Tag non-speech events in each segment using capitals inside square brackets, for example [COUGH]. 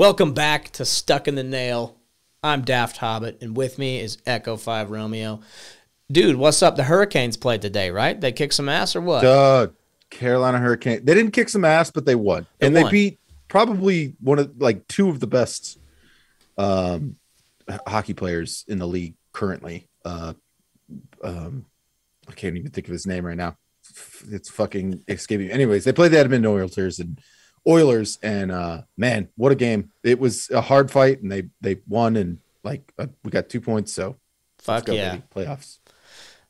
Welcome back to Stuck in the Nail. I'm Daft Hobbit, and with me is Echo 5 Romeo. Dude, what's up? The Hurricanes played today, right? They kicked some ass or what? Duh, Carolina Hurricane. They didn't kick some ass, but they won, They and won. they beat probably one of like two of the best um, hockey players in the league currently. Uh, um, I can't even think of his name right now. It's fucking escaping. Me anyways, they played the Edmonton Oilers and Oilers, and uh, man, what a game! It was a hard fight, and they they won, and like uh, we got two points, so Fuck go, yeah. baby. playoffs.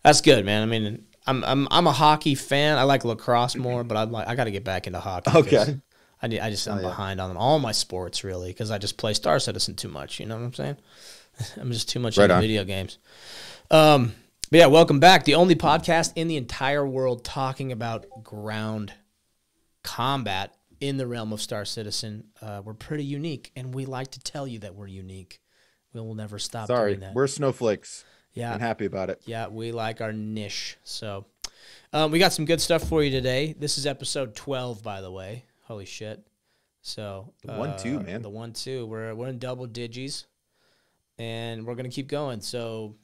That's good, man. I mean, I'm I'm I'm a hockey fan. I like lacrosse more, but I'm like I got to get back into hockey. Okay. I need, I just I'm Oh, yeah. behind on. All my sports really because I just play Star Citizen too much. You know what I'm saying? [LAUGHS] I'm just too much Right into on. video games. Um, but yeah, welcome back. The only podcast in the entire world talking about ground combat in the realm of Star Citizen. Uh, we're pretty unique, and we like to tell you that we're unique. We will never stop Sorry, doing that. we're snowflakes. yeah, I'm happy about it. yeah, we like our niche. So, um, we got some good stuff for you today. This is episode 12, by the way. Holy shit. So, The one, two, uh, man. The one, two. We're, we're in double digits, and we're going to keep going. So,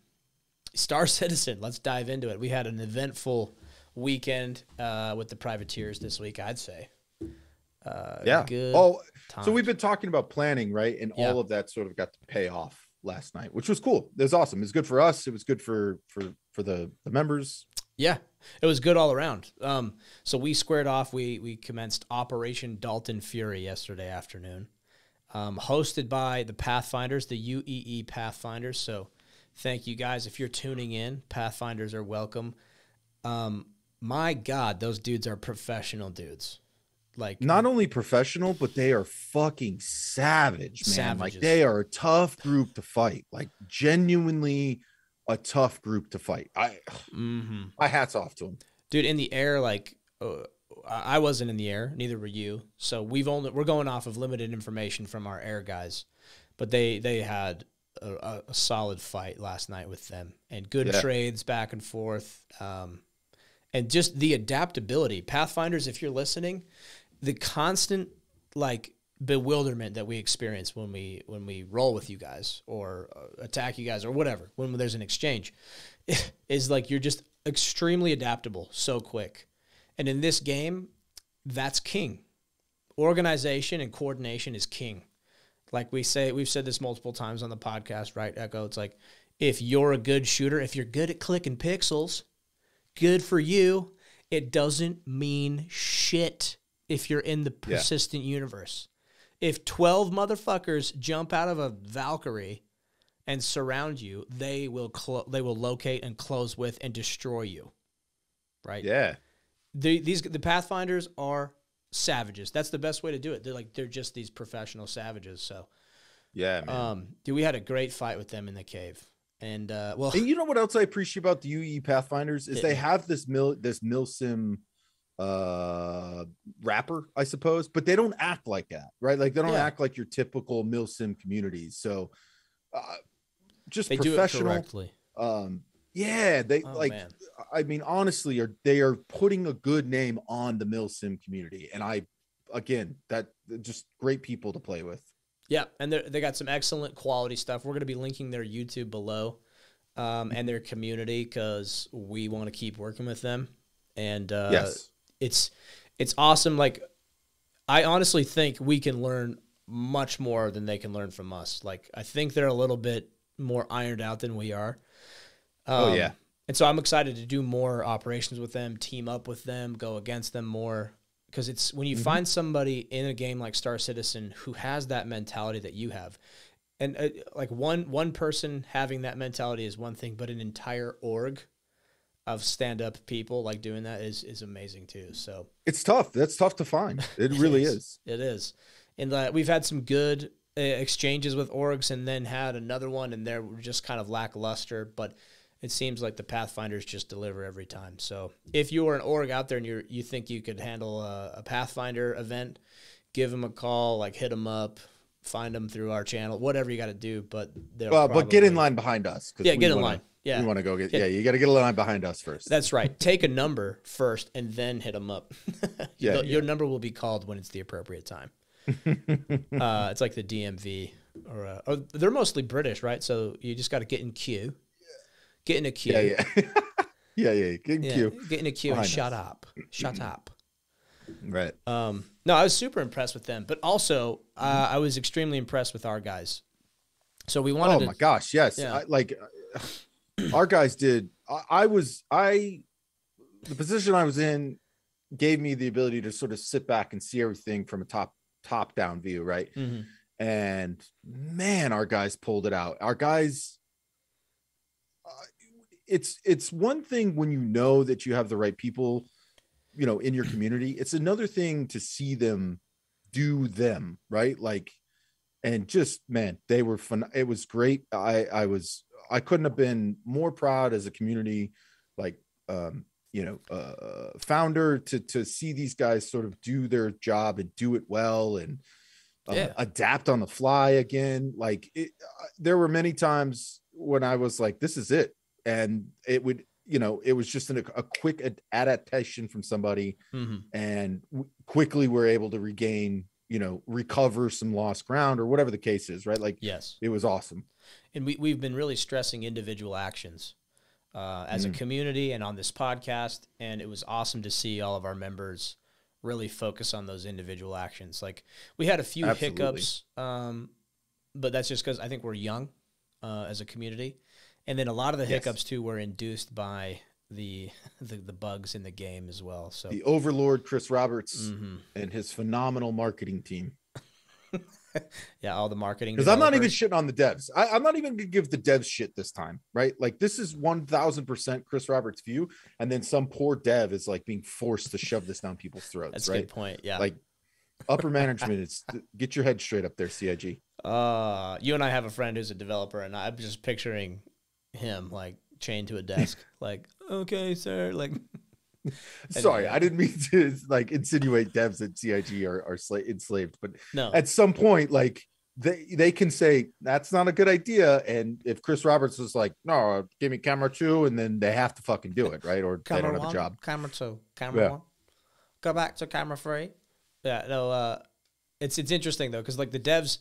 Star [LAUGHS] Citizen, let's dive into it. We had an eventful weekend uh, with the privateers this week, I'd say. Uh, yeah. Oh, times. so we've been talking about planning, right? And Yeah. all of that sort of got to pay off last night, which was cool. It was awesome. It was good for us. It was good for for for the the members. Yeah, it was good all around. Um, so we squared off. We we commenced Operation Dalton Fury yesterday afternoon, um, hosted by the Pathfinders, the UEE Pathfinders. So thank you guys if you're tuning in. Pathfinders are welcome. Um, my God, those dudes are professional dudes. Like Not only professional, but they are fucking savage, man. Like they are a tough group to fight. Like genuinely a tough group to fight. I Mhm. my hats off to them. dude in the air like uh, i wasn't in the air neither were you so we've only we're going off of limited information from our air guys but they they had a, a, a solid fight last night with them and good Yeah. trades back and forth um, and just the adaptability pathfinders if you're listening the constant like bewilderment that we experience when we when we roll with you guys or uh, attack you guys or whatever when there's an exchange [LAUGHS] is like you're just extremely adaptable so quick. And in this game that's king. Organization and coordination is king. Like we say we've said this multiple times on the podcast right echo? It's like if you're a good shooter if you're good at clicking pixels good for you. It doesn't mean shit if you're in the Yeah. persistent universe. If 12 motherfuckers jump out of a valkyrie and surround you they will clo- they will locate and close with and destroy you. Right? Yeah. the, these the pathfinders are savages. That's the best way to do it. They're like they're just these professional savages so. Yeah, man. um dude we had a great fight with them in the cave. And uh well And you know what else I appreciate about the UEE Pathfinders is Hit [LAUGHS] they have this mil this milsim uh wrapper, I suppose, but they don't act like that, right? Like they don't Yeah. act like your typical milsim communities. So uh just they professional. Um yeah, they oh like man I mean honestly are they are putting a good name on the milsim community and I again that just great people to play with. Yeah, and they they got some excellent quality stuff. We're going to be linking their YouTube below, um, and their community because we want to keep working with them. And uh, yes. It's it's awesome. Like I honestly think we can learn much more than they can learn from us. Like I think they're a little bit more ironed out than we are. Oh, Um, yeah. And so I'm excited to do more operations with them, team up with them, go against them more. Because it's when you Mhm. find somebody in a game like Star Citizen who has that mentality that you have, and uh, like one one person having that mentality is one thing, but an entire org of stand up people like doing that is is amazing too. So It's tough. That's tough to find. [LAUGHS] It really is. is. It is, and uh, we've had some good uh, exchanges with orgs, and then had another one, and they're just kind of lackluster. But it seems like the Pathfinders just deliver every time. So if you are an org out there and you you think you could handle a, a Pathfinder event, give them a call, like hit them up, find them through our channel, whatever you got to do. But they'll Uh, but get in line behind us. Yeah, get in wanna- line. Yeah, We want to go get. Get- Yeah, you got to get a line behind us first. That's right. Take a number first and then hit them up. [LAUGHS] [LAUGHS] Yeah, Your- yeah. Your number will be called when it's the appropriate time. [LAUGHS] uh, it's like the DMV, or, uh, or they're mostly British, right? So you just got to get in queue, get in a queue, Yeah, yeah, yeah, yeah. Good Yeah, cue. get in a queue and Behind shut up, shut up. Right. Um, no, I was super impressed with them, but also uh, I was extremely impressed with our guys. So we wanted Oh to, my gosh, yes. Yeah. I, like uh, [CLEARS THROAT] our guys did. I, I was I the position I was in gave me the ability to sort of sit back and see everything from a top top down view, right? Mhm. And man, our guys pulled it out. Our guys. Uh, it's it's one thing when you know that you have the right people, you know, in your community. It's another thing to see them do them, right? Like and just man they were fun it was great i i was i couldn't have been more proud as a community like um you know uh founder to to see these guys sort of do their job and do it well and uh, Yeah. adapt on the fly again like it, uh, there were many times when i was like this is it and it would you know it was just an, a quick adaptation from somebody Mhm. and w- quickly we're able to regain you know recover some lost ground or whatever the case is right like yes, it was awesome and we we've been really stressing individual actions uh, as a Mm. community and on this podcast, and it was awesome to see all of our members really focus on those individual actions. Like we had a few Absolutely. hiccups, um, but that's just because I think we're young uh, as a community, and then a lot of the Yes. hiccups too were induced by the, the the bugs in the game as well. So the overlord chris roberts Mhm. and his phenomenal marketing team [LAUGHS] yeah, all the marketing. because i'm not even shitting on the devs I, i'm not even gonna give the devs shit this time right like this is 1000% chris roberts view and then some poor dev is like being forced to shove this down people's throats That's a right good point. Yeah. like upper management is [LAUGHS] get your head straight up there cig Uh, you and I have a friend who's a developer, and I'm just picturing him like chained to a desk, [LAUGHS] like, okay, sir, like, [LAUGHS] sorry yeah. i didn't mean to like insinuate devs at cig are, are sla- enslaved but no, at some point, like they they can say that's not a good idea. And if Chris Roberts is like, no, give me camera two, and then they have to fucking do it, right? Or they don't have one, a job. camera two, camera Yeah. one, go back to camera three. Yeah, no, uh, it's it's interesting though, because like the devs,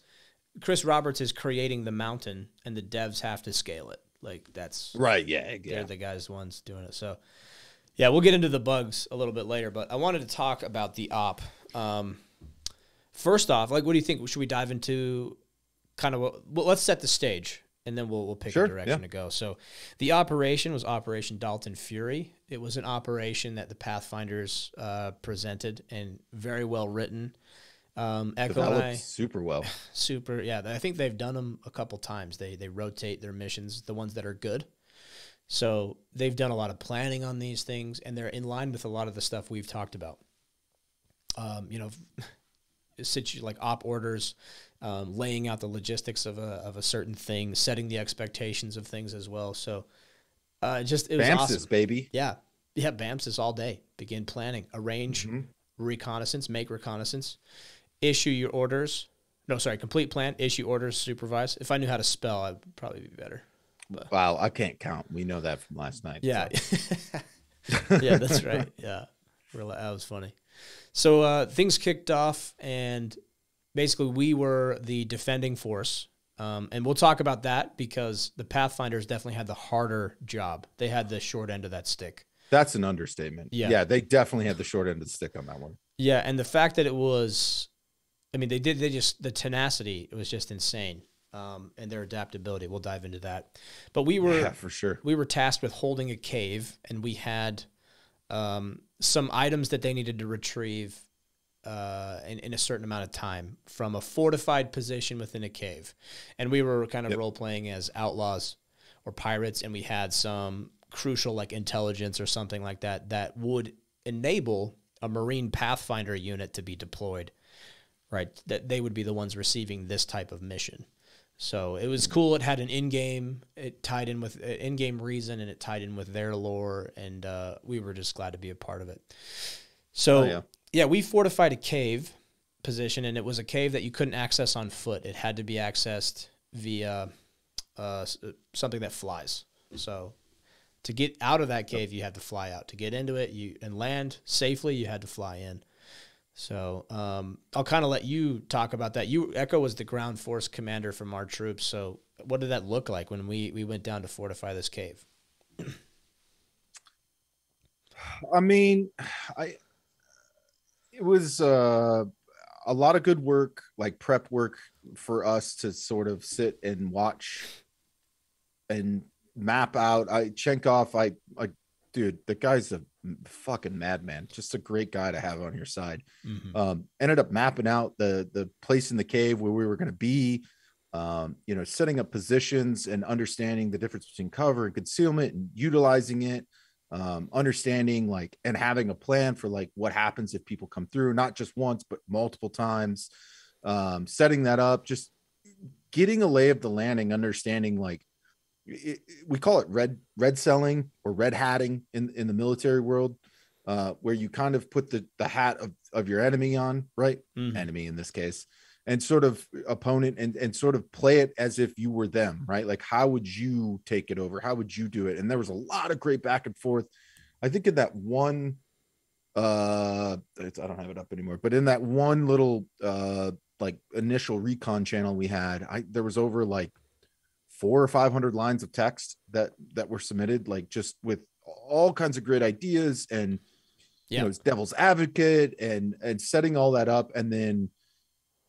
Chris Roberts is creating the mountain, and the devs have to scale it. Like that's Right. Yeah. they're the guys ones doing it. So yeah, we'll get into the bugs a little bit later, but I wanted to talk about the op. Um, first off, like, what do you think? Should we dive into kind of what? Well, let's set the stage, and then we'll we'll pick Sure, a direction yeah. to go. So, the operation was Operation Dalton Fury. It was an operation that the Pathfinders uh, presented and very well written. Um, Echo I, super well. [LAUGHS] super yeah. I think they've done them a couple times. They they rotate their missions the ones that are good. So they've done a lot of planning on these things and they're in line with a lot of the stuff we've talked about. Um, you know [LAUGHS] situ- like op orders um, laying out the logistics of a, of a certain thing setting the expectations of things as well. So uh, just it was BAMCIS, awesome. baby. yeah. Yeah BAMCIS all day. Begin planning. Arrange Mhm. reconnaissance make reconnaissance issue your orders no sorry complete plan issue orders supervise if i knew how to spell i'd probably be better Wow, I can't count. We know that from last night. yeah so. [LAUGHS] yeah that's right [LAUGHS] yeah Real- that was funny so uh, things kicked off and basically we were the defending force um, and we'll talk about that because the pathfinders definitely had the harder job they had the short end of that stick That's an understatement. Yeah. Yeah. They definitely had the short end of the stick on that one. Yeah, and the fact that it was, I mean, they did. They just the tenacity. It was just insane, um, and their adaptability. We'll dive into that. But we were yeah, for sure. we were tasked with holding a cave, and we had um, some items that they needed to retrieve uh, in, in a certain amount of time from a fortified position within a cave, and we were kind of Yep. role playing as outlaws or pirates, and we had some crucial like intelligence or something like that that would enable a marine pathfinder unit to be deployed right that they would be the ones receiving this type of mission. So it was cool. It had an in-game. It tied in with an in-game reason and it tied in with their lore and uh, we were just glad to be a part of it. So Oh, yeah. yeah. we fortified a cave position and it was a cave that you couldn't access on foot. It had to be accessed via uh, something that flies. So to get out of that cave you had to fly out. To get into it you and land safely you had to fly in So um, I'll kind of let you talk about that. You Echo was the ground force commander from our troops. So what did that look like when we we went down to fortify this cave? I mean, I it was uh, a lot of good work, like prep work for us to sort of sit and watch and map out. I Chenkov, I, I, dude, the guy's a fucking madman. Just a great guy to have on your side. Mm-hmm. Um, ended up mapping out the the place in the cave where we were going to be. Um, you know, setting up positions and understanding the difference between cover and concealment and utilizing it um, understanding like and having a plan for like what happens if people come through, not just once, but multiple times, um, setting that up, just getting a lay of the landing, understanding like it, we call it red red selling or red hatting in in the military world, uh, where you kind of put the the hat of of your enemy on, right? Mm-hmm. Enemy in this case, and sort of opponent and and sort of play it as if you were them right like how would you take it over how would you do it and there was a lot of great back and forth i think in that one uh i don't have it up anymore but in that one little uh like initial recon channel we had i there was over like four or five hundred lines of text that that were submitted like just with all kinds of great ideas and you know devil's advocate and and setting all that up and then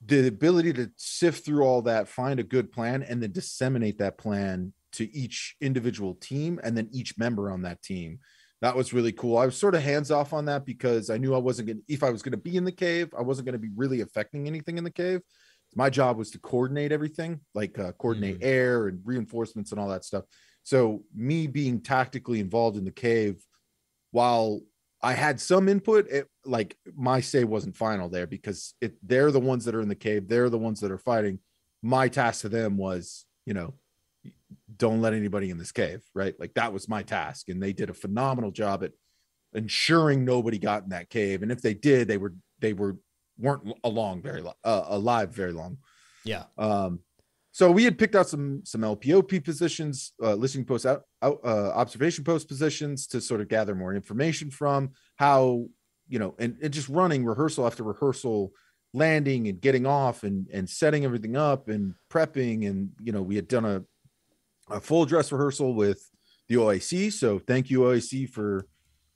the ability to sift through all that, find a good plan, and then disseminate that plan to each individual team and then each member on that team. That was really cool. I was sort of hands off on that because I knew I wasn't going to, if I was going to be in the cave, I wasn't going to be really affecting anything in the cave. My job was to coordinate everything, like uh, coordinate mm. air and reinforcements and all that stuff. So, me being tactically involved in the cave while I had some input. It, like my say wasn't final there because it they're the ones that are in the cave. They're the ones that are fighting. My task to them was, you know, don't let anybody in this cave, right? Like that was my task, and they did a phenomenal job at ensuring nobody got in that cave. And if they did, they were they were weren't along very uh, alive very long. Yeah. Um, so we had picked out some some LPOP positions, uh, listening post out, out uh, observation post positions to sort of gather more information from how you know, and, and just running rehearsal after rehearsal, landing and getting off and and setting everything up and prepping and you know we had done a a full dress rehearsal with the OIC. So thank you OIC for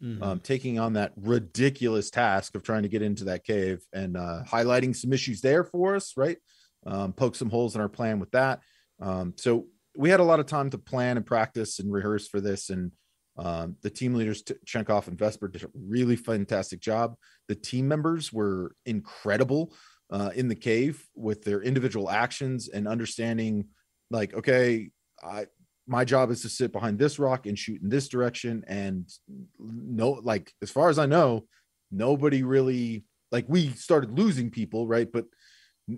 mm-hmm. um, taking on that ridiculous task of trying to get into that cave and uh, highlighting some issues there for us, right? um, poke some holes in our plan with that. Um, so we had a lot of time to plan and practice and rehearse for this. And um, the team leaders, Chenkov and Vesper, did a really fantastic job. The team members were incredible uh, in the cave with their individual actions and understanding, like, okay, I, my job is to sit behind this rock and shoot in this direction. And no, like, as far as I know, nobody really like we started losing people, right? But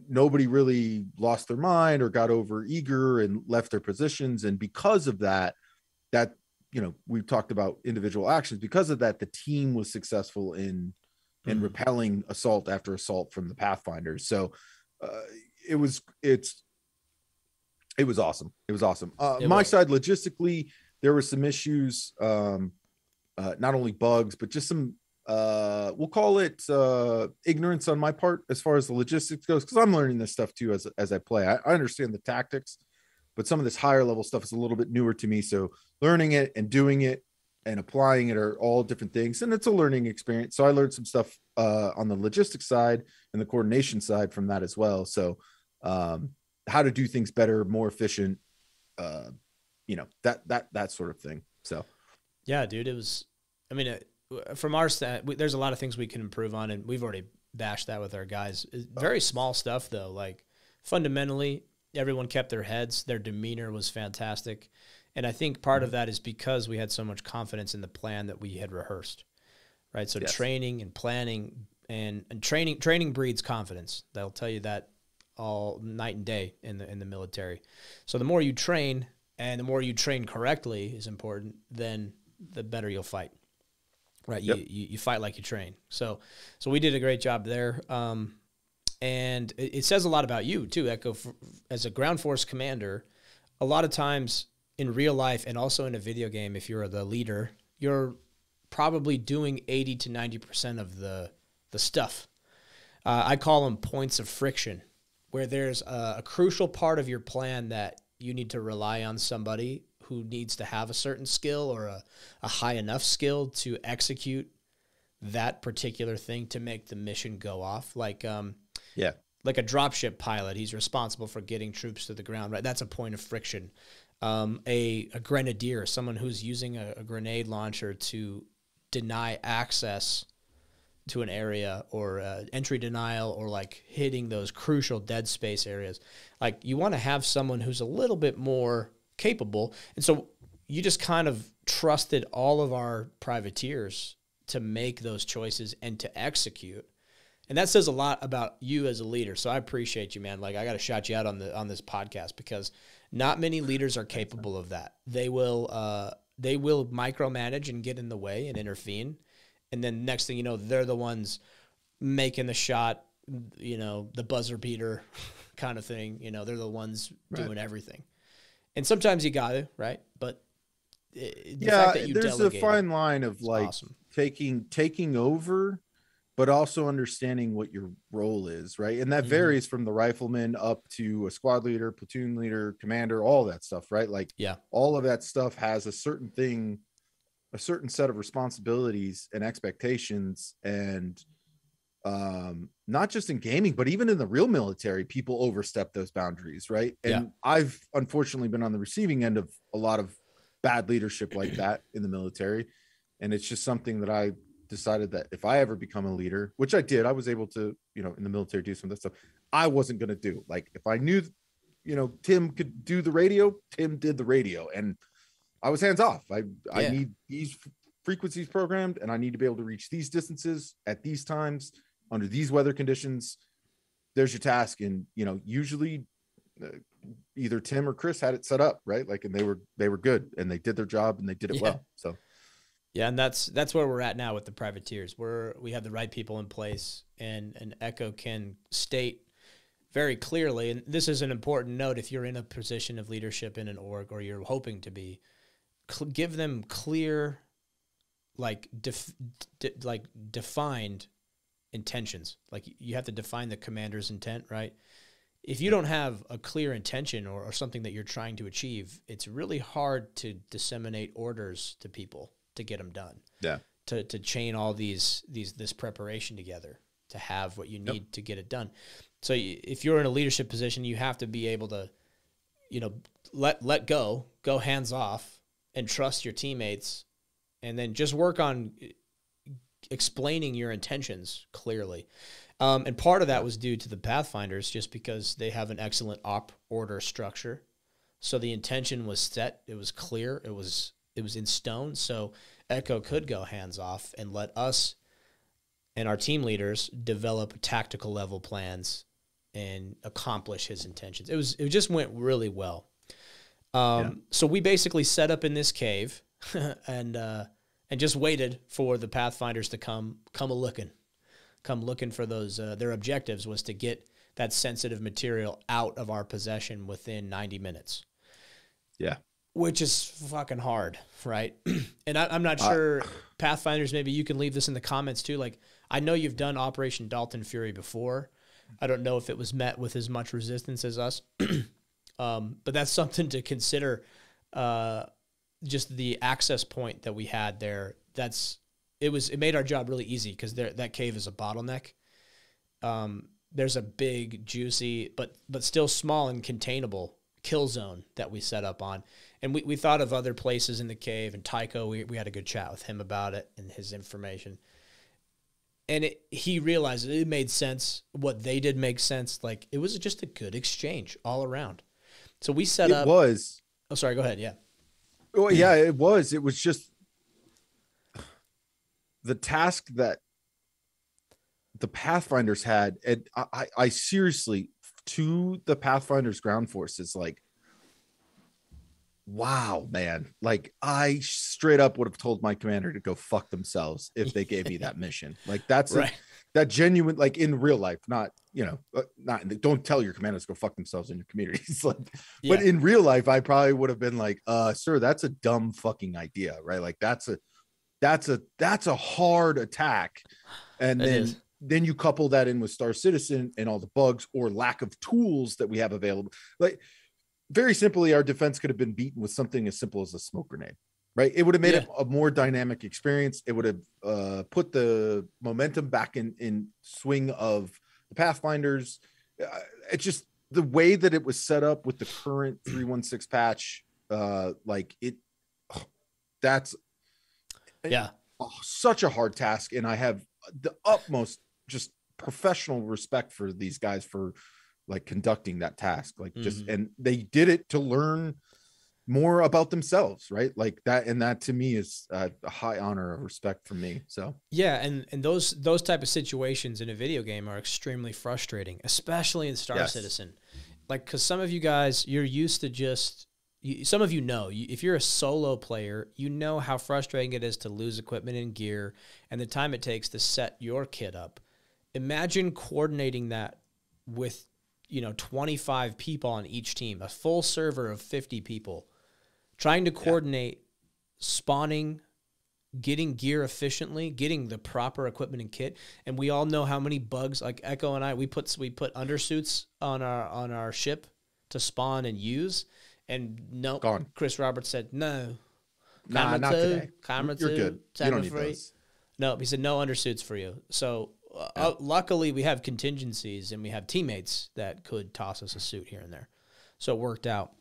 nobody really lost their mind or got over eager and left their positions and because of that that you know we talked about individual actions because of that the team was successful in in mm-hmm. repelling assault after assault from the pathfinders so uh, it was it's it was awesome. It was awesome. Uh, it my was. side logistically there were some issues um uh, not only bugs but just some uh we'll call it uh ignorance on my part as far as the logistics goes because i'm learning this stuff too as as i play. I, I, understand the tactics but some of this higher level stuff is a little bit newer to me. So learning it and doing it and applying it are all different things and it's a learning experience. So i learned some stuff uh on the logistics side and the coordination side from that as well. So um how to do things better more efficient uh you know that that that sort of thing so yeah dude it was i mean it, from our stat, we, there's a lot of things we can improve on, and we've already bashed that with our guys. Very small stuff though. Like fundamentally, everyone kept their heads. Their demeanor was fantastic, and I think part mm-hmm. of that is because we had so much confidence in the plan that we had rehearsed. Right. So yes. training and planning and, and training training breeds confidence. They'll tell you that all night and day in the in the military. So the more you train and the more you train correctly is important, then the better you'll fight right? Yep. You, you, you fight like you train. So so we did a great job there. Um, and it, it, says a lot about you too, Echo. as a ground force commander, a lot of times in real life and also in a video game, if you're the leader, you're probably doing eighty to ninety percent of the the stuff. Uh, I call them points of friction, where there's a, a crucial part of your plan that you need to rely on somebody who needs to have a certain skill or a, a high enough skill to execute that particular thing to make the mission go off. Like, um, Yeah. like a dropship pilot, he's responsible for getting troops to the ground. Right, that's a point of friction. Um, a a grenadier, someone who's using a, a grenade launcher to deny access to an area or uh, entry denial or like hitting those crucial dead space areas. Like you want to have someone who's a little bit more capable. And so you just kind of trusted all of our privateers to make those choices and to execute. And that says a lot about you as a leader. So I appreciate you, man. Like I got to shout you out on the on this podcast because not many leaders are capable of that. They will uh, they will micromanage and get in the way and intervene and then next thing you know, they're the ones making the shot, you know, the buzzer beater [LAUGHS] kind of thing. You know, they're the ones Right. doing everything. And sometimes you got to, right? But the yeah, fact that you there's a fine line of like awesome. taking taking over but also understanding what your role is right and that Mhm. varies from the rifleman up to a squad leader platoon leader commander all that stuff right like Yeah. all of that stuff has a certain thing a certain set of responsibilities and expectations and um not just in gaming but even in the real military people overstep those boundaries right? And Yeah. i've unfortunately been on the receiving end of a lot of bad leadership like that in the military. And it's just something that i decided that if i ever become a leader which i did i was able to you know in the military do some of that stuff i wasn't going to do. Like if i knew you know tim could do the radio tim did the radio. And i was hands off i i Yeah. need these frequencies programmed and i need to be able to reach these distances at these times under these weather conditions there's your task and you know usually uh, either tim or chris had it set up right like and they were they were good and they did their job and they did it Yeah. well so Yeah, and that's that's where we're at now with the privateers. We're we have the right people in place, and and Echo can state very clearly, and this is an important note. If you're in a position of leadership in an org, or you're hoping to be, cl- give them clear, like def, d- like defined intentions. Like you have to define the commander's intent, right? If you don't have a clear intention or, or something that you're trying to achieve, it's really hard to disseminate orders to people to get them done. Yeah. To, to chain all these these this preparation together to have what you Yep. need to get it done. So y- if you're in a leadership position, you have to be able to, you know, let let go, go hands off, and trust your teammates, and then just work on explaining your intentions clearly. Um, and part of that was due to the Pathfinders, just because they have an excellent op order structure. So the intention was set; it was clear, it was it was in stone. So Echo could go hands off and let us and our team leaders develop tactical level plans and accomplish his intentions. It was it just went really well. Um, Yeah. So we basically set up in this cave [LAUGHS] and uh, and just waited for the Pathfinders to come come a looking, come looking for those. Uh, their objectives was to get that sensitive material out of our possession within 90 minutes. Yeah. Which is fucking hard, right? [CLEARS THROAT] and I, I'm not Uh, sure, Pathfinders, maybe you can leave this in the comments too. Like, I know you've done Operation Dalton Fury before. I don't know if it was met with as much resistance as us, [CLEARS THROAT] um, but that's [LAUGHS] something to consider. Uh, just the access point that we had there. That's it was it made our job really easy because there that cave is a bottleneck. Um, there's a big, juicy, but but still small and containable kill zone that we set up on. And we, we thought of other places in the cave and Tycho, we, we had a good chat with him about it and his information. And it, he realized it made sense. What they did make sense. Like it was just a good exchange all around. So we set it up. was Oh, sorry. Go ahead. Yeah. well, yeah it was it was just the task that the pathfinders had and i i, I seriously to the pathfinders ground forces like wow man like i straight up would have told my commander to go fuck themselves if they gave me that [LAUGHS] mission like that's a- Right. That genuine like in real life not you know uh, not don't tell your commanders to go fuck themselves in your communities [LAUGHS] like but in real life i probably would have been like uh sir that's a dumb fucking idea right like that's a that's a that's a hard attack and It then is. then you couple that in with Star Citizen and all the bugs or lack of tools that we have available. Like very simply, our defense could have been beaten with something as simple as a smoke grenade, right? It would have made Yeah. it a more dynamic experience. It would have uh, put the momentum back in in swing of the Pathfinders. Uh, it's just the way that it was set up with the current [CLEARS THROAT] 316 patch. Uh, like it, that's Yeah. oh, such a hard task, and I have the utmost just professional respect for these guys for like conducting that task. Like just Mhm. and they did it to learn more about themselves, right? Like that, and that to me is a high honor of respect for me. So Yeah, and and those those type of situations in a video game are extremely frustrating, especially in Star Yes. Citizen. Like, because some of you guys, you're used to just. You, some of you know, you, if you're a solo player, you know how frustrating it is to lose equipment and gear, and the time it takes to set your kit up. Imagine coordinating that with, you know, 25 people on each team, a full server of 50 people, trying to coordinate spawning, getting gear efficiently, getting the proper equipment and kit, and we all know how many bugs. Like Echo and I, we put we put undersuits on our on our ship to spawn and use, and no, Gone. Chris Roberts said no. nah, Camera not two, today. camera You're two, good. You don't need those. No, he said no undersuits for you. So uh, uh, luckily, we have contingencies and we have teammates that could toss us a suit here and there. So it worked out.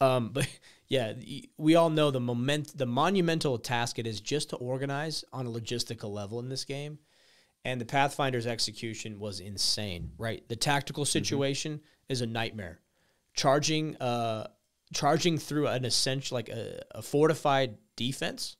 Um, [LAUGHS] but yeah, we all know the moment, the monumental task it is just to organize on a logistical level in this game. And the Pathfinder's execution was insane, right? The tactical situation is a nightmare. Charging, uh, charging through an essential, like a, a fortified defense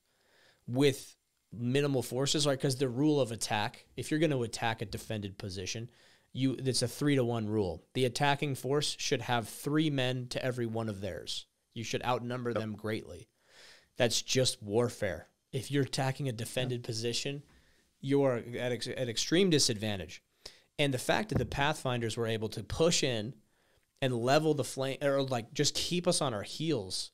with minimal forces, right? Because the rule of attack, if you're going to attack a defended position, you it's a three to one rule. The attacking force should have three men to every one of theirs. You should outnumber them greatly. That's just warfare. If you're attacking a defended position, you're at ex- at extreme disadvantage. And the fact that the Pathfinders were able to push in and level the flame, or like just keep us on our heels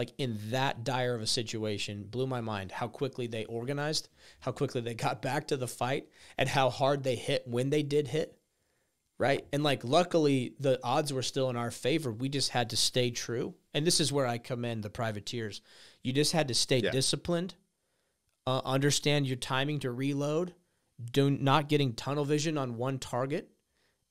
like in that dire of a situation blew my mind how quickly they organized how quickly they [LAUGHS] got back to the fight and how hard they hit when they did hit right and like luckily the odds were still in our favor we just had to stay true and this is where i commend the privateers you just had to stay Yeah. disciplined uh, understand your timing to reload do not getting tunnel vision on one target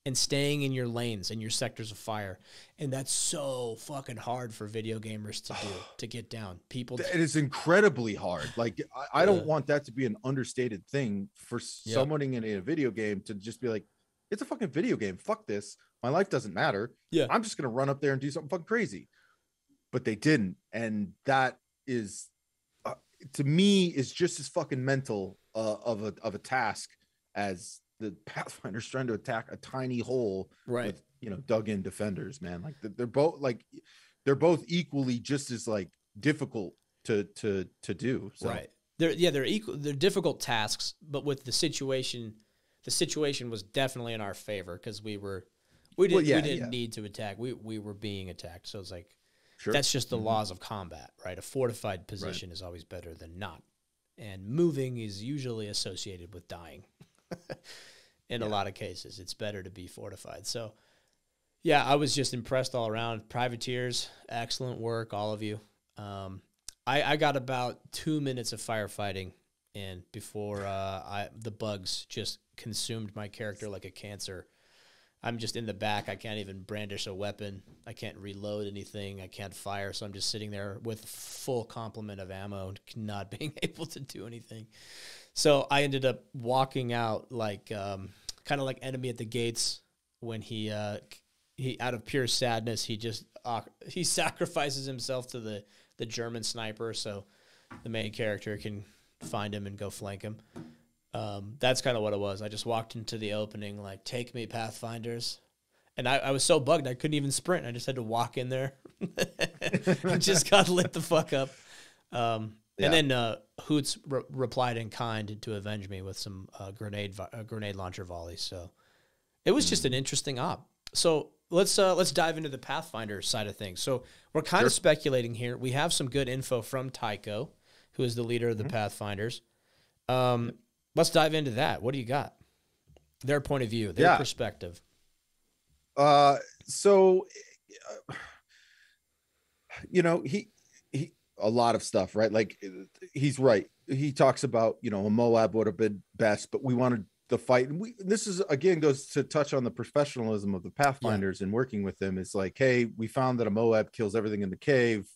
and staying in your lanes and your sectors of fire. And that's so fucking hard for video gamers to do, to get down. People, It is incredibly hard. Like I, I don't Yeah. want that to be an understated thing for Yep. someone in a video game to just be like, it's a fucking video game. Fuck this. My life doesn't matter. Yeah. I'm just gonna run up there and do something fucking crazy. But they didn't, and that is, uh, to me, is just as fucking mental uh, of a of a task as the Pathfinders trying to attack a tiny hole right. with you know dug in defenders man like they're- both like they're both equally just as like difficult to to to do so Right. They're yeah, they're equal they're difficult tasks, but with the situation the situation was definitely in our favor because we were we didn't Well, yeah, we didn't yeah. need to attack. We we were being attacked. So it's like sure that's just the Mhm. laws of combat, right? A fortified position is always better than not. And moving is usually associated with dying. [LAUGHS] in a lot of cases, it's better to be fortified. So yeah, I was just impressed all around. Privateers, excellent work, all of you. Um, I, I got about two minutes of firefighting in before uh, I the bugs just consumed my character like a cancer. I'm just in the back. I can't even brandish a weapon. I can't reload anything. I can't fire. So I'm just sitting there with full complement of ammo, and [LAUGHS] not being [LAUGHS] able to do anything. So I ended up walking out like um, kind of like enemy at the gates when he uh, he out of pure sadness he just uh, he [LAUGHS] sacrifices himself to the the German sniper so the main character can find him and go flank him. Um, that's kind of what it was. I just walked into the opening like, "Take me, Pathfinders," and I, I was so bugged I couldn't even sprint. I just had to walk in there. [LAUGHS] just got lit the fuck up. Um, Yeah. And then uh, Hoots re- replied in kind to avenge me with some uh, grenade uh, grenade launcher volleys. So it was just an interesting op. So let's uh, let's dive into the Pathfinder side of things. So we're kind of speculating here. We have some good info from Tycho, who is the leader of the Pathfinders. Um, let's dive into that. What do you got? Their point of view, their Yeah. perspective. Uh, so, uh, you know, he he a lot of stuff, right? Like he's right. He talks about you know a Moab would have been best, but we wanted the fight. And we this is again goes to touch on the professionalism of the Pathfinders and working with them. It's like, hey, we found that a Moab kills everything in the cave.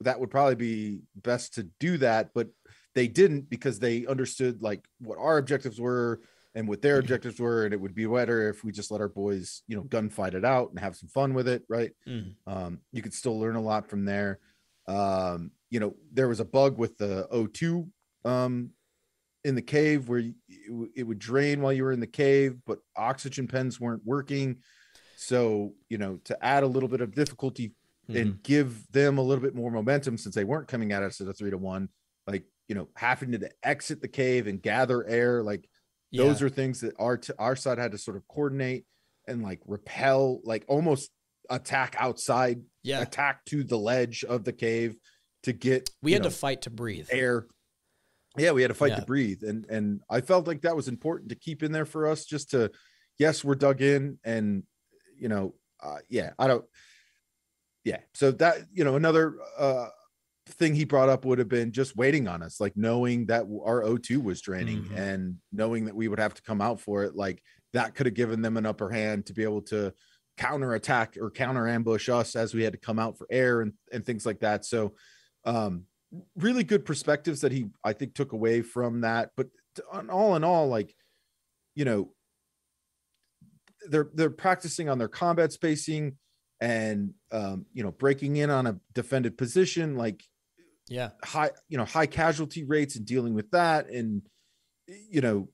That would probably be best to do that, but they didn't because they understood like what our objectives were and what their objectives were and it would be better if we just let our boys you know gunfight it out and have some fun with it right Mhm. um, you could still learn a lot from there um, you know there was a bug with the o2 um, in the cave where you, it, would drain while you were in the cave but oxygen pens weren't working so you know to add a little bit of difficulty Mhm. and give them a little bit more momentum since they weren't coming at us at a three to one like you know having to exit the cave and gather air like Yeah. those are things that our t- our side had to sort of coordinate and like repel like almost attack outside yeah. attack to the ledge of the cave to get We had know, to fight to breathe. air yeah we had to fight Yeah. to breathe and and i felt like that was important to keep in there for us just to yes we're dug in and you know uh, yeah i don't yeah so that you know another uh thing he brought up would have been just waiting on us like knowing that our o2 was draining Mhm. and knowing that we would have to come out for it like that could have given them an upper hand to be able to counter attack or counter ambush us as we had to come out for air and and things like that so um really good perspectives that he I think took away from that. But on all in all, like you know, they're they're practicing on their combat spacing and um, you know breaking in on a defended position, like Yeah. high you know high casualty rates and dealing with that, and you know,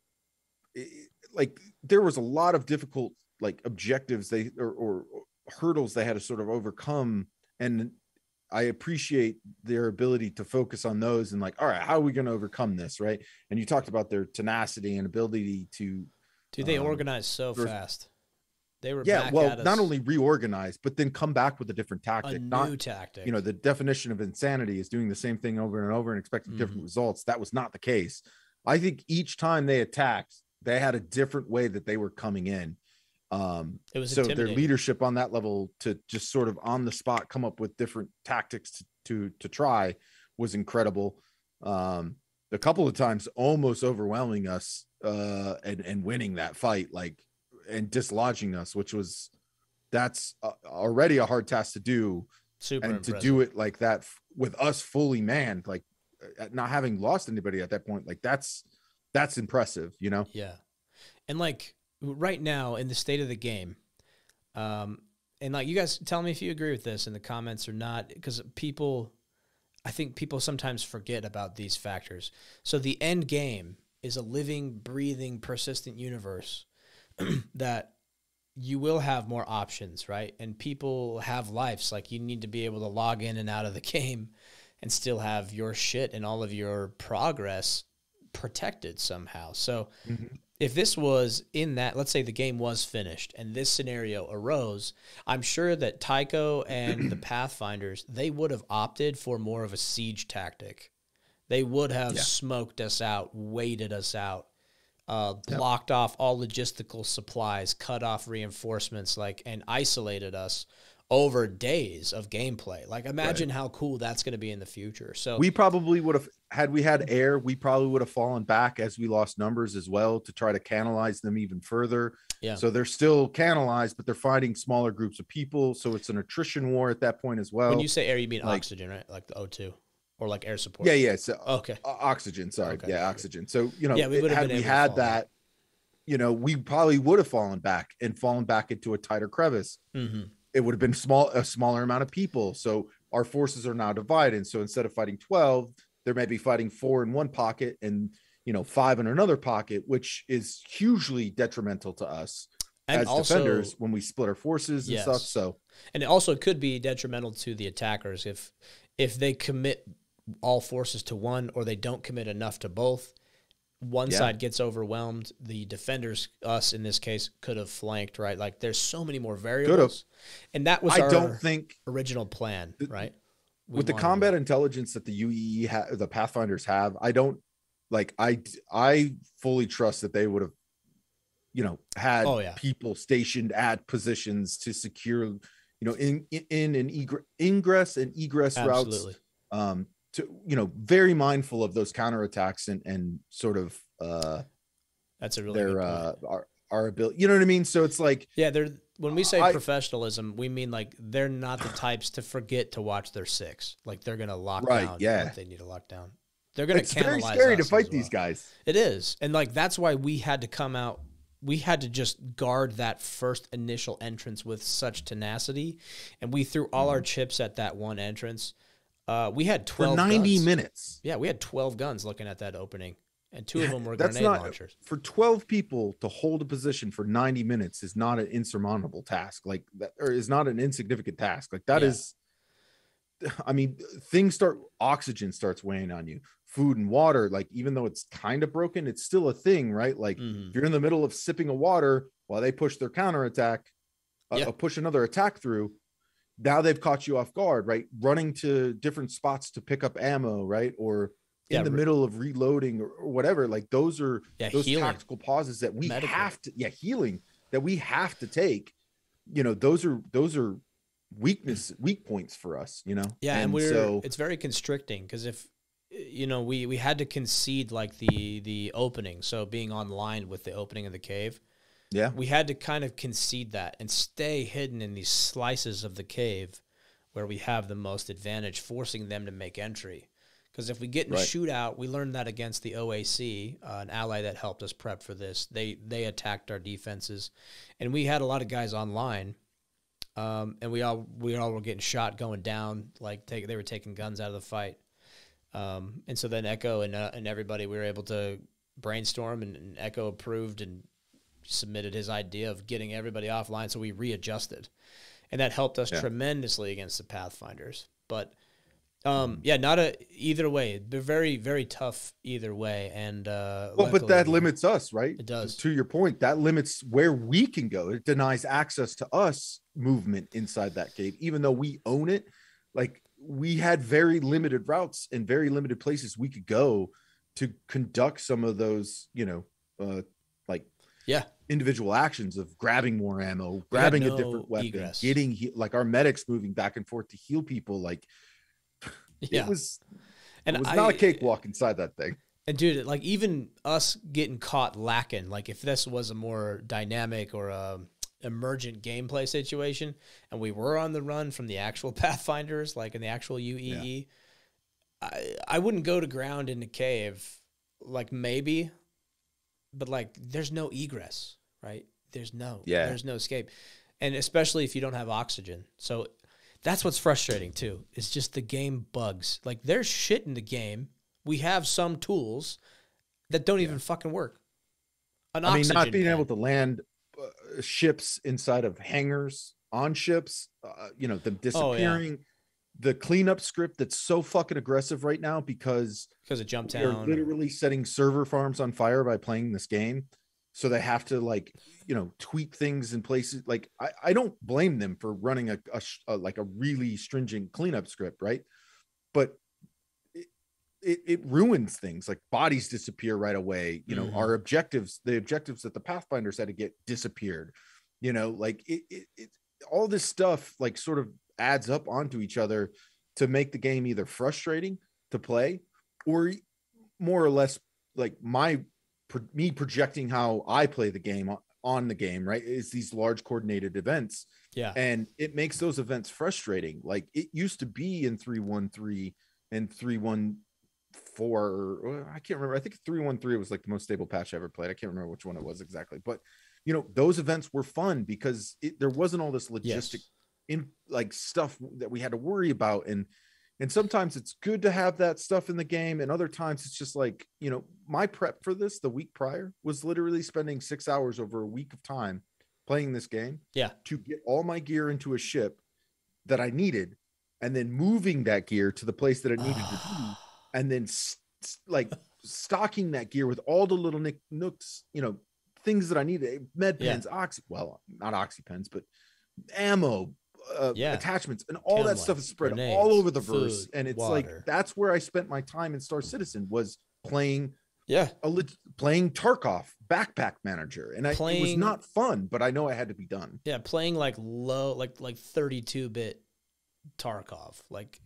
like there was a lot of difficult like objectives they or, or hurdles they had to sort of overcome and I appreciate their ability to focus on those and like, all right, how are we going to overcome this? Right. And you talked about their tenacity and ability to, Do they Um, organized so vers- fast. They were yeah, well, not only reorganize, but then come back with a different tactic. a tactic. new tactic. you know, the definition of insanity is doing the same thing over and over and expecting Mm-hmm. different results. That was not the case. I think each time they attacked, they had a different way that they were coming in. Um, it was so their leadership on that level to just sort of on the spot come up with different tactics to to, to try was incredible um a couple of times almost overwhelming us uh and and winning that fight like and dislodging us which was that's uh, already a hard task to do Super and impressive. to do it like that with us fully manned like uh, not having lost anybody at that point like that's that's impressive you know Yeah. And like right now in the state of the game, um, and like you guys tell me if you agree with this in the comments or not, because people, I think people sometimes forget about these factors. So the end game is a living, breathing, persistent universe [CLEARS THROAT] that you will have more options, right? And people have lives. Like you need to be able to log in and out of the [LAUGHS] game and still have your shit and all of your progress protected somehow. So mm-hmm. if this was in that, let's say the game was finished and this scenario arose, I'm sure that Tycho and the [CLEARS THROAT] Pathfinders, they would have opted for more of a siege tactic. They would have Yeah. smoked us out, waited us out, uh, blocked off all logistical supplies, cut off reinforcements, like and isolated us over days of gameplay. Like imagine how cool that's going to be in the future. So we probably would have had we had air we probably would have fallen back as we lost numbers as well to try to canalize them even further Yeah. so they're still canalized but they're fighting smaller groups of people so it's an attrition war at that point as well when you say air, you mean like- oxygen, right? Like the O2 or like air support. yeah yeah so Okay. oxygen sorry. Okay. yeah oxygen. So you know Yeah, we it- had we had that you know we probably would have fallen back and fallen back into a tighter crevice. Hmm it would have been small a smaller amount of people. So our forces are now divided. So instead of fighting 12 there may be fighting four in one pocket and you know five in another pocket which is hugely detrimental to us And as also, defenders when we split our forces and stuff so. And it also could be detrimental to the attackers if if they commit all forces to one or they don't commit enough to both. One Yeah. side gets overwhelmed. The defenders, us in this case, could have flanked. Right, like there's so many more variables, and that was i our don't think original plan. Right, We with the combat that. intelligence that the UEE ha- the Pathfinders have, I don't like I I fully trust that they would have you know had Oh, yeah. people stationed at positions to secure you know in in, in and egre- ingress and egress routes um to you know very mindful of those counterattacks and and sort of uh That's a really their uh our, our ability you know what i mean so it's like Yeah, they're when we say I- professionalism, we mean like they're not the types to forget to watch their six. Like they're gonna lock Right, down yeah. they need to lock down. They're gonna it's very scary to fight as these guys It is. And like that's why we had to come out we had to just guard that first initial entrance with such tenacity and we threw all our chips at that one entrance. Uh, we had twelve for 90 guns. minutes Yeah, we had 12 guns looking at that opening and two of them were that's grenade not launchers. for 12 people to hold a position for 90 minutes is not an insurmountable task like that or is not an insignificant task like that Yeah. is. i mean things start oxygen starts weighing on you food and water like even though it's kind of broken it's still a thing right like Mhm. if you're in the middle of sipping a water while they push their counterattack uh, Yeah. uh, push another attack through now they've caught you off guard right running to different spots to pick up ammo right or in Yeah, the middle of reloading or, or whatever like those are Yeah, those healing. tactical pauses that we Medical. have to yeah healing that we have to take you know those are those are weakness [CLEARS THROAT] weak points for us you know Yeah, and, we're so it's very constricting because if you know we we had to concede like the the opening, so being online with the opening of the cave, yeah we had to kind of concede that and stay hidden in these slices of the cave where we have the most advantage, forcing them to make entry. Because if we get in a shootout, we learned that against the OAC, uh, an ally that helped us prep for this. They they attacked our defenses, and we had a lot of guys online, um, and we all we all were getting shot going down. Like take, they were taking guns out of the fight, um, and so then Echo and uh, and everybody we were able to brainstorm, and, and Echo approved and submitted his idea of getting everybody offline, so we readjusted, and that helped us Yeah. tremendously against the Pathfinders. But um, yeah, not a either way. They're very very tough either way, and uh, well but that limits us right It does. to your point that limits where we can go it denies access to us movement inside that cave even though we own it like we had very limited routes and very limited places we could go to conduct some of those you know uh Yeah, individual actions of grabbing more ammo, grabbing no a different weapon, egress. getting he- like our medics moving back and forth to heal people. Like [LAUGHS] yeah. it was, and it was I- not a cakewalk inside that thing. And dude, like even us getting caught lacking, like if this was a more dynamic or a emergent gameplay situation, and we were on the run from the actual [LAUGHS] Pathfinders, like in the actual UEE, I I wouldn't go to ground in the cave, like maybe, but like there's no egress, right? There's no, Yeah. there's no escape, and especially if you don't have oxygen. So that's what's frustrating too. It's just the game bugs. Like there's shit in the game. We have some tools that don't even fucking work. An I mean, not being pen. able to land uh, ships inside of hangars on ships, uh, you know, them Oh, disappearing. The cleanup script that's so fucking aggressive right now because because of Jump they're literally setting server farms on fire by playing this game. So they have to like, you know, tweak things in places. Like I, I don't blame them for running a, a, a like a really stringent cleanup script, right? But it, it, it ruins things. Like bodies disappear right away. You know, Mhm. our objectives, the objectives that the Pathfinders had to get disappeared. You know, like it, it, it all this stuff like sort of adds up onto each other to make the game either frustrating to play or more or less like my me projecting how I play the game on, the game, right? Is these large coordinated events, yeah. and it makes those events frustrating. Like it used to be in three one three and three one four. Uh, I can't remember. I think three one three was like the most stable patch I ever played. I can't remember which one it was exactly, but you know those events were fun because it, there wasn't all this logistic Yes. In like stuff that we had to worry about and and sometimes it's good to have that stuff in the game and other times it's just like you know my prep for this the week prior was literally spending six hours over a week of time playing this game Yeah. to get all my gear into a ship that i needed and then moving that gear to the place that it needed to be [SIGHS] and then s- s- like stocking that gear with all the little nick nooks you know things that i needed med Yeah. pens oxy well not oxy pens but ammo uh, Yeah. attachments and all that Chem stuff is spread grenades, all over the verse food, and it's water. like that's where i spent my time in star citizen was playing Yeah. a playing Tarkov backpack manager, and I, it was not fun, but I know it had to be done. Yeah, playing like low, like like thirty-two bit Tarkov. Like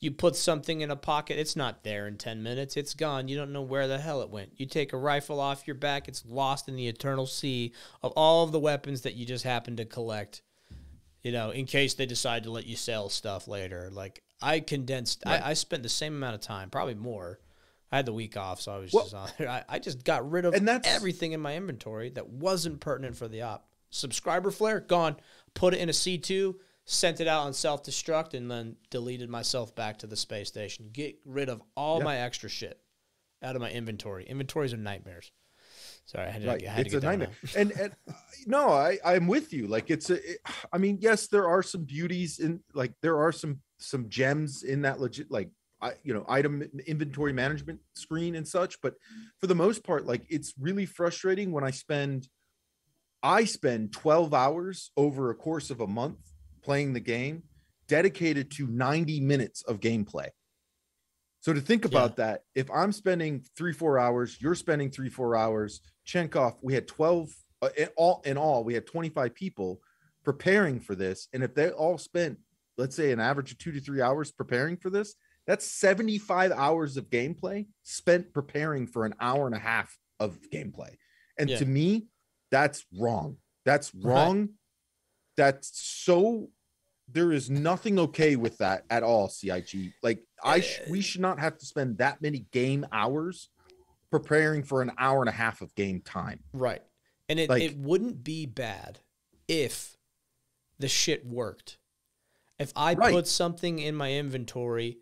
you put something in a pocket, it's not there in ten minutes. It's gone. You don't know where the hell it went. You take a rifle off your back, it's lost in the eternal sea of all of the weapons that you just happened to collect. You know, in case they decide to let you sell stuff later. Like I condensed, Right. I, I spent the same amount of time, probably more. I had the week off, so I was Well- just on there. I, I just got rid of And that's- everything in my inventory that wasn't pertinent for the op. Subscriber flare gone. Put it in a C two, sent it out on self destruct, and then deleted myself back to the space station. Get rid of all Yeah. my extra shit out of my inventory. Inventories are nightmares. Sorry, I had to, Right, I had it's to a nightmare. and and uh, [LAUGHS] no, I I'm with you. Like it's a, it, I mean, yes, there are some beauties in like there are some some gems in that legit like I you know item inventory management screen and such, but for the most part, like it's really frustrating when I spend I spend 12 hours over a course of a month playing the game dedicated to 90 minutes of gameplay. So to think about that, if I'm spending three, four hours, you're spending three, four hours, Chenkov, we had 12 uh, in all in all, we had 25 people preparing for this. And if they all spent, let's say an average of two to three hours preparing for this, that's 75 hours of gameplay spent preparing for an hour and a half of gameplay. And Yeah. to me, that's wrong. That's Right. wrong. That's so there is nothing okay with that at all cig like i sh- we eh. should not have to spend that many game hours preparing for an hour and a half of game time Right. And it, Like- it wouldn't be bad if the shit worked. If I Right. put something in my inventory,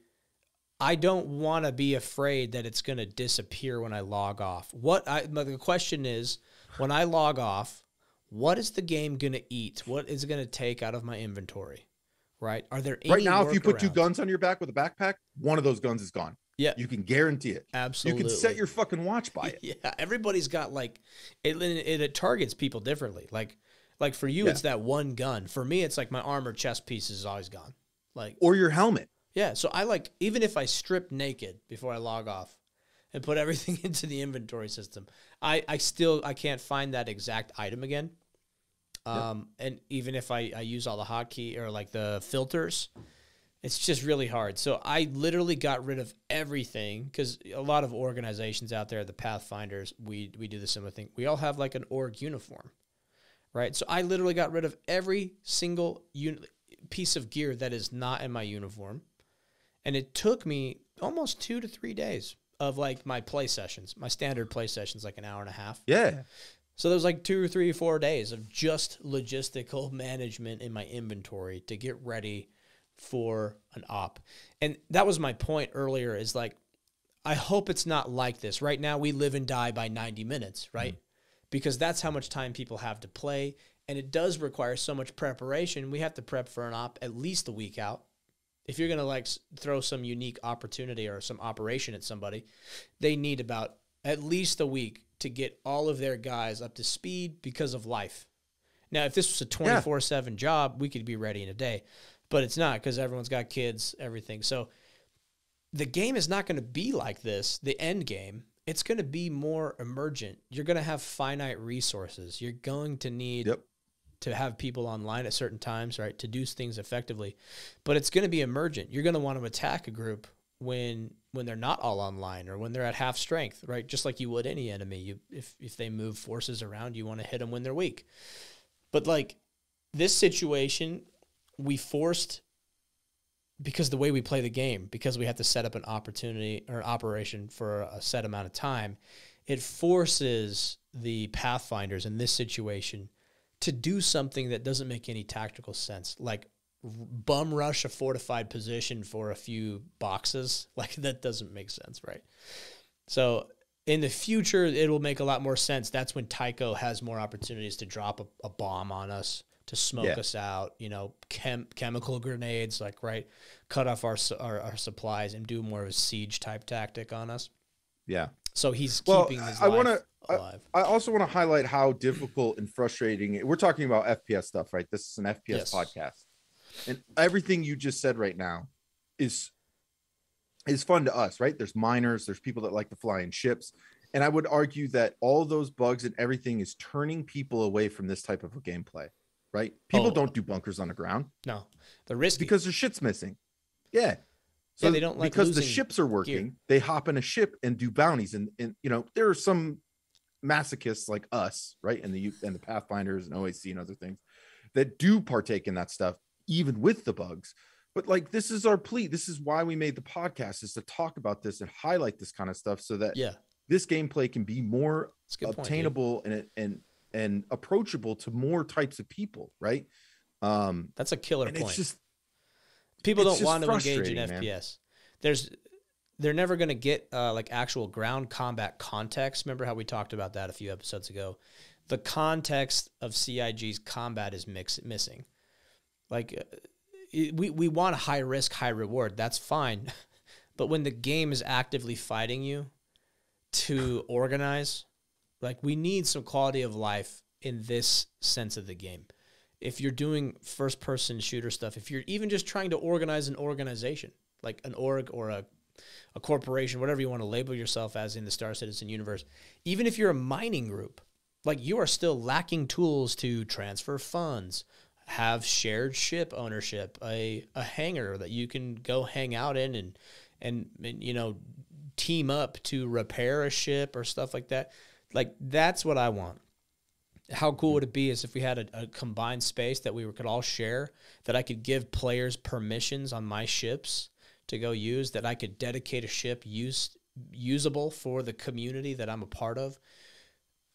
I don't want to be afraid that it's going to disappear when I log off. What I the question is, when I log off, what is the game going to eat? What is it going to take out of my inventory? Right? Are there any right now if you put two guns on your back with a backpack one of those guns is gone Yeah. you can guarantee it Absolutely. you can set your fucking watch by it [LAUGHS] Yeah, everybody's got like it, it. It targets people differently. Like, like for you, Yeah. it's that one gun. For me, it's like my armor chest piece is always gone. Like, or your helmet yeah. So I like even if I strip naked before I log off and put [LAUGHS] everything into the inventory system, I I still I can't find that exact item again. Um, and even if I, I use all the hotkey or like the filters, it's just really hard. So I literally got rid of everything because a lot of organizations out there, the Pathfinders, we we do the similar thing. We all have like an org uniform, right? So I literally got rid of every single un- piece of gear that is not in my uniform, and it took me almost two to three days of like my play sessions. My standard play sessions like an hour and a half. yeah So there was like two or three four days of just logistical management in my inventory to get ready for an op. And that was my point earlier is like, I hope it's not like this. Right now, we live and die by 90 minutes, mm-hmm. right? Because that's how much time people have to play. And it does require so much preparation. We have to prep for an op at least a week out. If you're going to like throw some unique opportunity or some operation at somebody, they need about at least a week to get all of their guys up to speed because of life. Now, if this was a 24 7 job, we could be ready in a day, but it's not because everyone's got kids, everything. So the game is not going to be like this, the end game. It's going to be more emergent. You're going to have finite resources. You're going to need Yep. to have people online at certain times, right, to do things effectively. But it's going to be emergent. You're going to want to attack a group when when they're not all online or when they're at half strength, right? Just like you would any enemy. You if if they move forces around, you want to hit them when they're weak. But like this situation, we forced because the way we play the game, because we have to set up an opportunity or operation for a set amount of time, it forces the pathfinders in this situation to do something that doesn't make any tactical sense, like bum rush a fortified position for a few boxes. [LAUGHS] Like that doesn't make sense, right? So in the future, it will make a lot more sense. That's when Tycho has more opportunities to drop a, a bomb on us, to smoke Yeah. us out. You know, chem, chemical grenades, like right, cut off our, our our supplies and do more of a siege type tactic on us. yeah So he's Well, keeping his I life wanna- I- alive. I also want to highlight how difficult and frustrating we're talking about FPS stuff, right? This is an FPS Yes. podcast. And everything you just said right now is is fun to us, right? There's miners, there's people that like to fly in ships, And I would argue that all those bugs and everything is turning people away from this type of a gameplay, right? People Oh. don't do bunkers on the ground No, the risk because their shit's missing. Yeah. So they don't like because the ships are working, gear. they hop in a ship and do bounties. And and you know, there are some masochists like us, right? And the and the Pathfinders and OAC and other things that do partake in that stuff, even with the bugs. But like this is our plea. This is why we made the podcast is to talk about this and highlight this kind of stuff so that yeah, this gameplay can be more good point. obtainable and and and approachable to more types of people, right? Um That's a killer point. it's just people it's don't just want to engage in man. FPS. There's they're never going to get uh, like actual ground combat context. Remember how we talked about that a few episodes ago? The context of CIG's combat is mix, missing. Like uh, we we want a high risk, high reward. That's fine, [LAUGHS] but when the game is actively fighting you to [LAUGHS] organize, like we need some quality of life in this sense of the game if you're doing first person shooter stuff, if you're even just trying to organize an organization, like an org or a, a corporation, whatever you want to label yourself as in the Star Citizen universe, even if you're a mining group, like you are still lacking tools to transfer funds, have shared ship ownership, a, a hangar that you can go hang out in and, and, and, you know, team up to repair a ship or stuff like that. Like that's what I want how cool would it be is if we had a, a combined space that we could all share that i could give players permissions on my ships to go use that i could dedicate a ship use, usable for the community that i'm a part of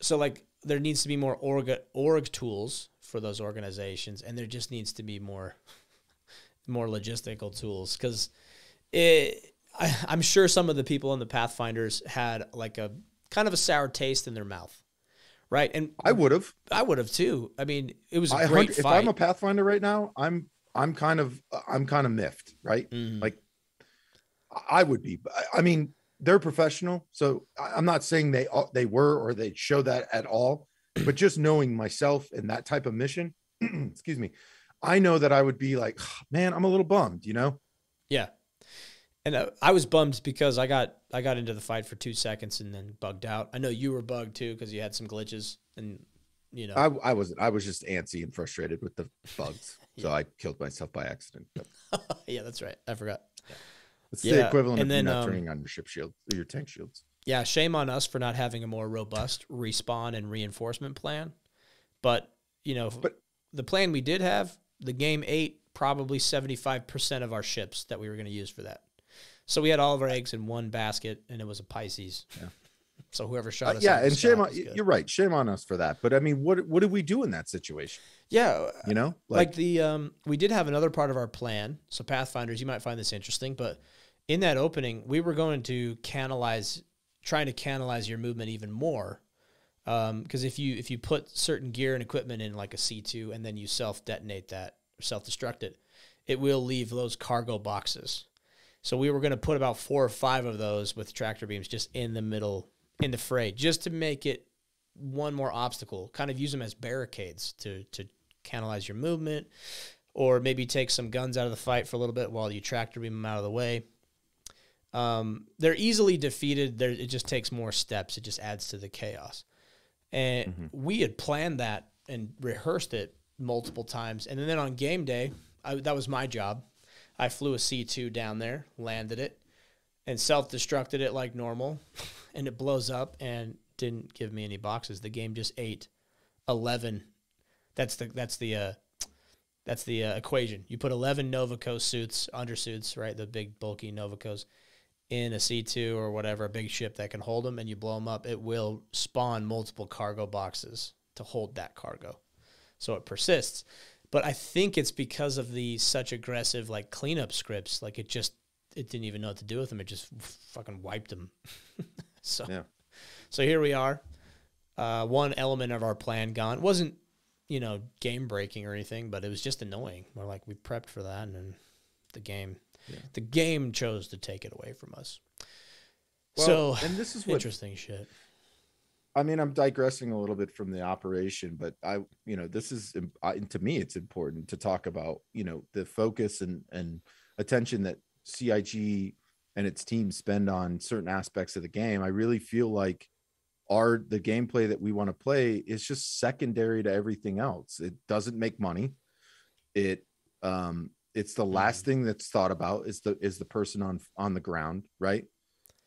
so like there needs to be more org, org tools for those organizations and there just needs to be more [LAUGHS] more logistical tools because it I, i'm sure some of the people in the pathfinders had like a kind of a sour taste in their mouth right and I would have. I would have too. I mean, it was a I great if. I'm a Pathfinder right now, I'm I'm kind of I'm kind of miffed, right? Mhm. Like I- would be. I mean, they're professional, so I'm not saying they they were or they show that at all. But just knowing myself in that type of mission, [CLEARS THROAT] excuse me, I know that I would be like, man, I'm a little bummed, you know. yeah, and uh, I was bummed because I got I got into the fight for two seconds and then bugged out. I know you were bugged too because you had some glitches and you know. I I wasn't. I was just antsy and frustrated with the bugs, [LAUGHS] so I killed myself by accident. But [LAUGHS] yeah, that's right. I forgot. It's Yeah, the equivalent and of then, not um, turning on your ship shield, or your tank shields. Yeah, shame on us for not having a more robust respawn and reinforcement plan. But you know, But- the plan we did have, the game ate probably seventy five percent of our ships that we were going to use for that. So we had all of our eggs in one basket, and it was a Pisces. Yeah. So whoever shot Uh, us, yeah, and shame on you're right. Shame on us for that. But I mean, what what did we do in that situation? Yeah, You know, like, the um, we did have another part of our plan. So Pathfinders, you might find this interesting, but in that opening, we were going to canalize, trying to canalize your movement even more. Um, because if you if you put certain gear and equipment in like a C two and then you self detonate that or self destruct it, it will leave those cargo boxes. So we were going to put about four or five of those with tractor beams just in the middle in the fray, just to make it one more obstacle. Kind of use them as barricades to to canalize your movement, or maybe take some guns out of the fight for a little bit while you tractor beam them out of the way. Um, they're easily defeated. There, it just takes more steps. It just adds to the chaos. And Mhm. we had planned that and rehearsed it multiple times. And then on game day, I, that was my job. I flew a C two down there, landed it, and self destructed it like normal, [LAUGHS] and it blows up and didn't give me any boxes. The game just ate eleven. That's the that's the uh, that's the uh, equation. You put eleven Novikov suits, undersuits, right? The big bulky Novikovs in a C two or whatever, a big ship that can hold them, and you blow them up. It will spawn multiple cargo boxes to hold that cargo, so it persists. But I think it's because of the such aggressive like cleanup scripts. Like it just it didn't even know what to do with them. It just fucking wiped them. [LAUGHS] so Yeah. so here we are. Uh, one element of our plan gone. It wasn't you know game breaking or anything, but it was just annoying. We're like we prepped for that, and then the game Yeah. the game chose to take it away from us. Well, so and this is [LAUGHS] what interesting shit. I mean. I'm digressing a little bit from the operation, but I, you know, this is I, to me, it's important to talk about, you know, the focus and and attention that CIG and its team spend on certain aspects of the game. I really feel like our the gameplay that we want to play is just secondary to everything else. It doesn't make money. It um it's the last thing that's thought about is the is the person on on the ground, right?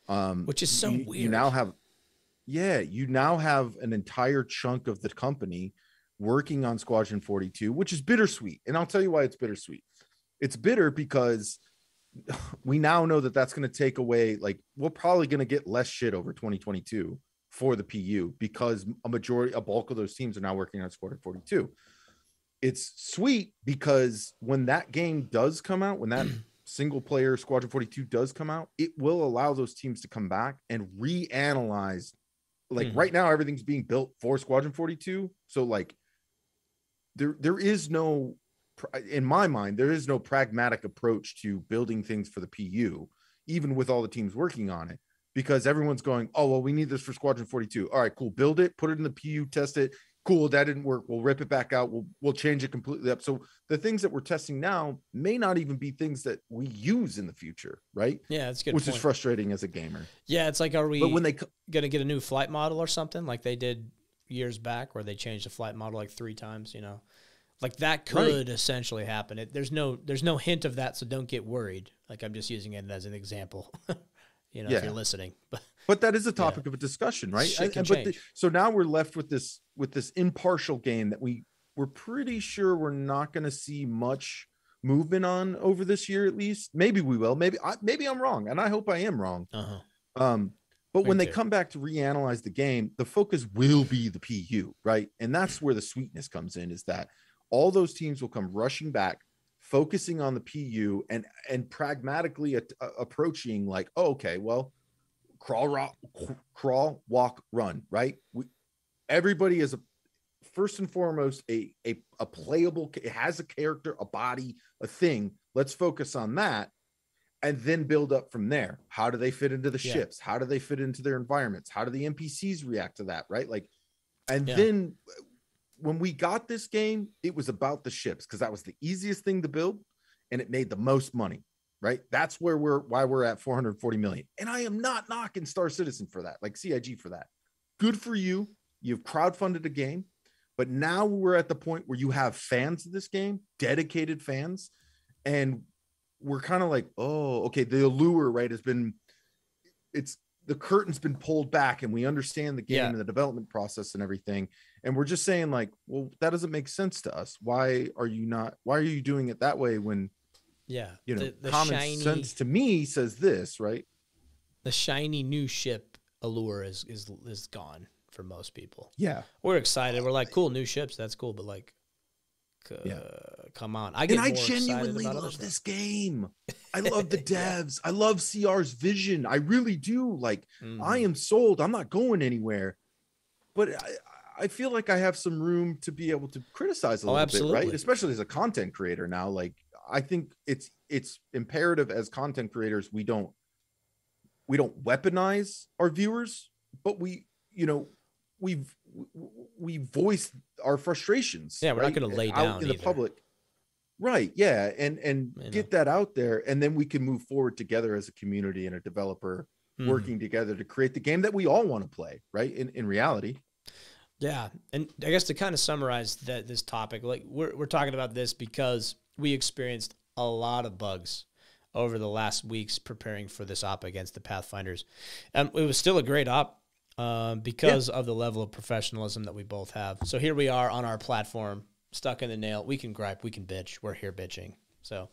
Um Which is so you, weird. You now have yeah, you now have an entire chunk of the company working on Squadron 42, which is bittersweet. And I'll tell you why it's bittersweet. It's bitter because [LAUGHS] we now know that that's going to take away like we're probably going to get less shit over 2022 for the PU because a majority a bulk of those teams are now working on Squadron 42. It's sweet because when that game does come out, when that [CLEARS THROAT] single player Squadron 42 does come out, it will allow those teams to come back and reanalyze like Mhm. right now everything's being built for Squadron 42. So like there there is no in my mind there is no pragmatic approach to building things for the PU even with all the teams working on it because everyone's going oh well we need this for squadron 42 all right cool build it put it in the pu test it cool that didn't work we'll rip it back out we'll we'll change it completely up so the things that we're testing now may not even be things that we use in the future right yeah, that's good. which point. is frustrating as a gamer yeah, it's like, are we but when they co- gonna get a new flight model or something like they did years back, where they changed the flight model like three times? You know, like that could essentially happen. It, there's no there's no hint of that, so don't get worried. Like I'm just using it as an example. [LAUGHS] you know, if you're listening, but but that is a topic of a discussion right? Shit And- and- but the- so now we're left with this with this impartial game that we we're pretty sure we're not going to see much movement on over this year at least. Maybe we will. Maybe I, maybe i'm wrong and i hope i am wrong. Uh-huh. um but when they too. come back to reanalyze the game the focus will be the pu right? And that's where the sweetness comes in is that all those teams will come rushing back focusing on the pu and and pragmatically a- a- approaching like oh, okay well crawl rock, crawl walk run right? We, everybody is a first and foremost a, a a playable it has a character a body a thing. Let's focus on that and then build up from there. How do they fit into the Yeah. ships? How do they fit into their environments? How do the npcs react to that right? Like and Yeah. then when we got this game it was about the ships because that was the easiest thing to build and it made the most money right? That's where we're why we're at 440 million. And i am not knocking star citizen for that like cig for that. Good for you. You've crowdfunded a game but now we're at the point where you have fans of this game dedicated fans and we're kind of like oh okay the allure right has been it's the curtain's been pulled back and we understand the game Yeah. and the development process and everything. And we're just saying like well that doesn't make sense to us. Why are you not why are you doing it that way when yeah, you know the, the common shiny sense to me says this right the shiny new ship allure is is is gone for most people. yeah We're excited. We're like, cool, new ships. That's cool, but like, c- Yeah. come on. I get and I more excited genuinely about love this game. I [LAUGHS] love the devs. I love CR's vision. I really do. Like, Mhm. I am sold. I'm not going anywhere. But I, I feel like I have some room to be able to criticize a Oh, little bit, right? Especially as a content creator now. Like, I think it's it's imperative as content creators we don't we don't weaponize our viewers, but we you know we've we voice our frustrations. Yeah, we're not gonna lay out down in the public. Right. Yeah. And and You get that out there. And then we can move forward together as a community and a developer Mhm. working together to create the game that we all want to play, right? In in reality. Yeah, and I guess to kind of summarize that this topic, like we're we're talking about this because we experienced a lot of bugs over the last weeks preparing for this op against the Pathfinders. Um, it was still a great op um, because of the level of professionalism that we both have. So here we are on our platform, stuck in the nail. We can gripe, we can bitch. We're here bitching. So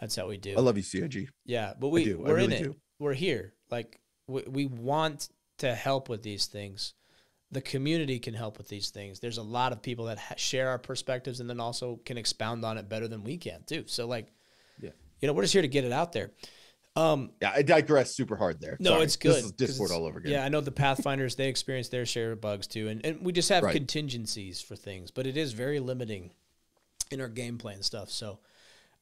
that's how we do. I love you, CIG. Yeah, but we do. We're really in it. do. We're here. Like we, we want to help with these things. The community can help with these things. There's a lot of people that ha- share our perspectives and then also can expound on it better than we can too. So like, Yeah. you know, we're just here to get it out there. Um, Yeah, I digress super hard there. no, Sorry. it's good. This is 'cause Discord all over again. Yeah, I know the Pathfinders they experience their share of bugs too, and and we just have Right. contingencies for things, but it is very limiting in our gameplay and stuff. So,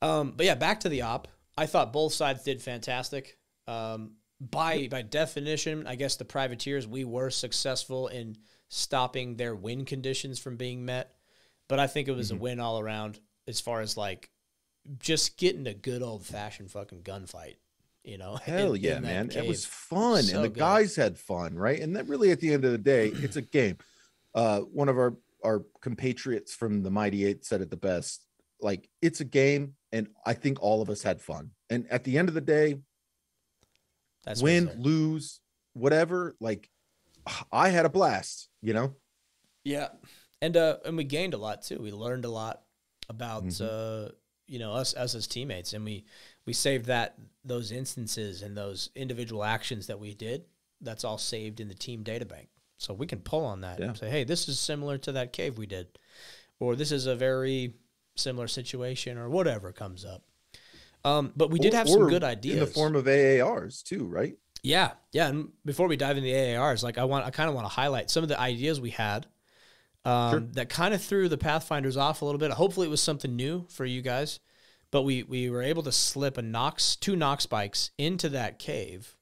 um, but yeah, back to the op. I thought both sides did fantastic. Um, by by definition, I guess the privateers we were successful in stopping their win conditions from being met, but I think it was Mm-hmm. a win all around as far as like just getting a good old fashioned fucking gunfight You know, [LAUGHS] Hell in- yeah, in man! It was fun, So and the good. guys had fun, right? And that really, at the end of the day, [CLEARS THROAT] it's a game. Uh, one of our our compatriots from the Mighty Eight said it the best. Like it's a game, and I think all of us had fun. And at the end of the day, That's win, what lose, whatever. Like I had a blast. You know, Yeah, and uh, and we gained a lot too. We learned a lot about Mhm. uh, you know us us as teammates, and we we saved that those instances and those individual actions that we did. That's all saved in the team data bank, so we can pull on that. Yeah. and Say, hey, this is similar to that cave we did, or this is a very similar situation, or whatever comes up. Um, but we did Or- have some good ideas in the form of AARs too, right? yeah, yeah. And before we dive into the AARs, like I want, I kind of want to highlight some of the ideas we had um, Sure. that kind of threw the Pathfinders off a little bit. Hopefully, it was something new for you guys, but we we were able to slip a Nox, two Nox bikes into that cave.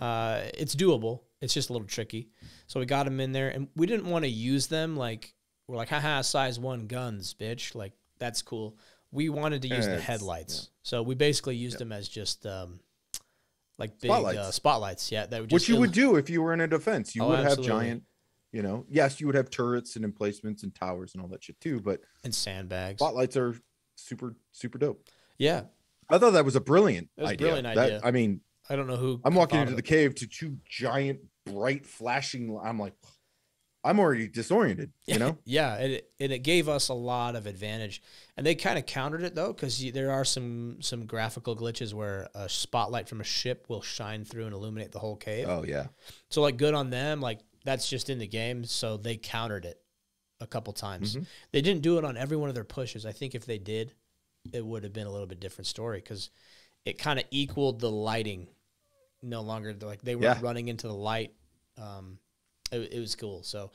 Uh, it's doable. It's just a little tricky. So we got them in there, and we didn't want to use them like we're like, haha, size one guns, bitch. Like that's cool. We wanted to use Yeah, the headlights, so we basically used them as just um, like big Spotlights. Uh, spotlights. Yeah, that would Which just you would do if you were in a defense. You Oh, would have giant, you know, yes, you would have turrets and emplacements and towers and all that shit too. But and sandbags. spotlights are super, super dope. Yeah, I thought that was a brilliant That was a idea. brilliant That- idea. I mean, I don't know who. I'm walking into the it. cave to two giant, bright, flashing. I'm like, I'm already disoriented. [LAUGHS] You know, yeah, and it, and it gave us a lot of advantage, and they kind of countered it though, because there are some some graphical glitches where a spotlight from a ship will shine through and illuminate the whole cave. oh yeah, So like, good on them. Like that's just in the game, so they countered it a couple times. Mhm. They didn't do it on every one of their pushes. I think if they did, it would have been a little bit different story because it kind of equaled the lighting. No longer like they were Yeah. running into the light. Um, it, it was cool. So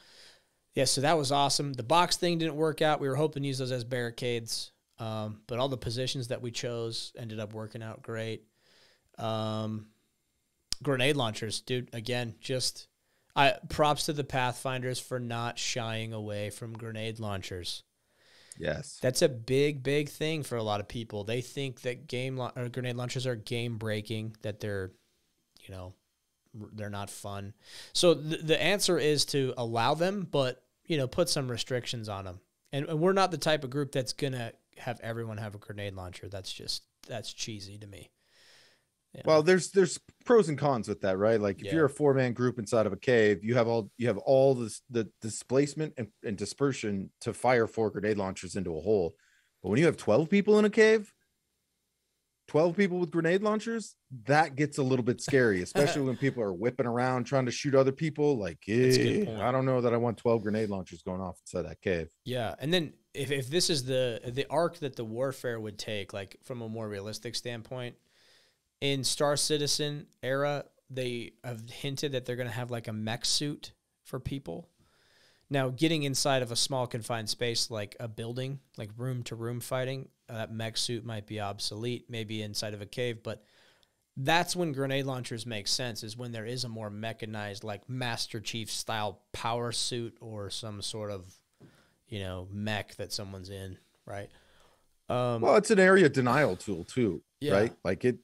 yeah, so that was awesome. The box thing didn't work out. We were hoping to use those as barricades, um, but all the positions that we chose ended up working out great. Um, grenade launchers, dude. Again, just I props to the Pathfinders for not shying away from grenade launchers. yes, That's a big, big thing for a lot of people. They think that game or grenade launchers are game breaking, that they're, you know, they're not fun. So th- the answer is to allow them, but you know, put some restrictions on them. And, and we're not the type of group that's gonna have everyone have a grenade launcher. That's just that's cheesy to me. Yeah. Well, there's there's pros and cons with that, right? Like if Yeah. you're a four man group inside of a cave, you have all you have all this the displacement and, and dispersion to fire four grenade launchers into a hole. But when you have 12 people in a cave, 12 people with grenade launchers, that gets a little bit scary, [LAUGHS] especially when people are whipping around trying to shoot other people. Like, That's a good eh. I don't know that I want 12 grenade launchers going off inside that cave. Yeah, and then if, if this is the the arc that the warfare would take, like from a more realistic standpoint, in Star Citizen era, they have hinted that they're going to have like a mech suit for people. Now, getting inside of a small confined space like a building, like room to room fighting, that mech suit might be obsolete, maybe inside of a cave, but that's when grenade launchers make sense is when there is a more mechanized like master chief style power suit or some sort of you know mech that someone's in right um Well, it's an area denial tool too, Yeah. right? Like it.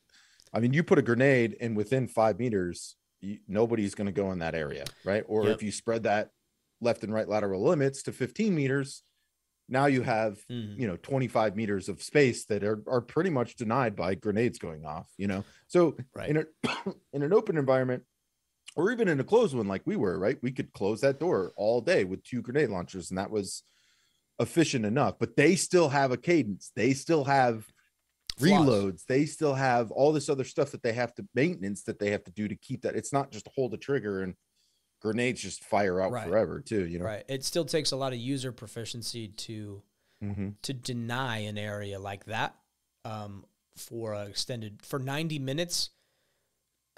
I mean, you put a grenade and within five meters, you, nobody's going to go in that area, right? Or Yep. if you spread that left and right lateral limits to 15 meters, now you have mhm. you know 25 meters of space that are are pretty much denied by grenades going off. You know, so right in a [COUGHS] in an open environment. Or even in a closed one, like we were, right? We could close that door all day with two grenade launchers, and that was efficient enough. But they still have a cadence. They still have reloads they still have all this other stuff that they have to maintenance that they have to do to keep that it's not just to hold the trigger and grenades just fire out Right. forever too you know? Right. It still takes a lot of user proficiency to Mhm. to deny an area like that um, for a extended for 90 minutes.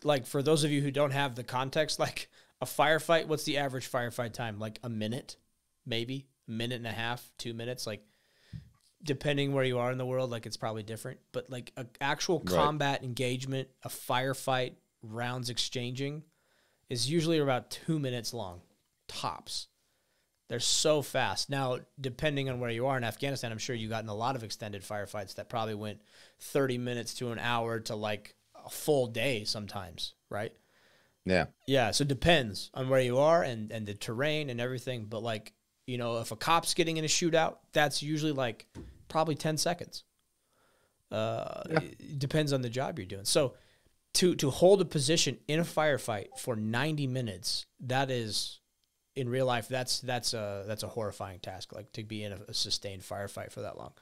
Like for those of you who don't have the context [LAUGHS] like a firefight what's the average firefight time? Like a minute maybe? A minute and a half two minutes? Like depending where you are in the world like it's probably different. But like a actual Right. combat engagement a firefight rounds exchanging is usually about two minutes long tops they're so fast. Now, depending on where you are in Afghanistan, I'm sure you got in a lot of extended firefights that probably went 30 minutes to an hour to like a full day sometimes, right? Yeah. Yeah, so it depends on where you are and and the terrain and everything. But like, you know, if a cop's getting in a shootout, that's usually like probably ten seconds. Uh, Yeah. It depends on the job you're doing. So to to hold a position in a firefight for 90 minutes, that is in real life that's that's a that's a horrifying task. Like to be in a, a sustained firefight for that long.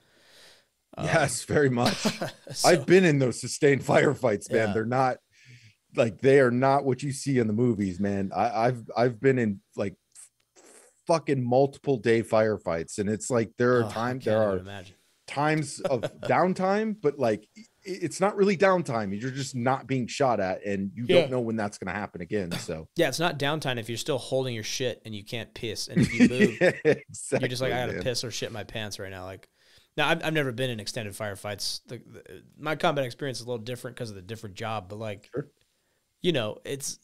Um, yes, very much. [LAUGHS] So- I've been in those sustained firefights, man. Yeah. They're not like they are not what you see in the movies, man. I, I've I've been in like fucking multiple day firefights, and it's like there are Oh, times there are imagine. times of [LAUGHS] downtime, but like it's not really downtime. You're just not being shot at, and you Yeah. don't know when that's going to happen again. [CLEARS THROAT] So Yeah, it's not downtime if you're still holding your shit and you can't piss, and if you [LAUGHS] move, exactly, you're just like, I gotta piss or shit my pants right now. Like, now I've, I've never been in extended firefights. The, the, my combat experience is a little different because of the different job, but like, Sure. you know, it's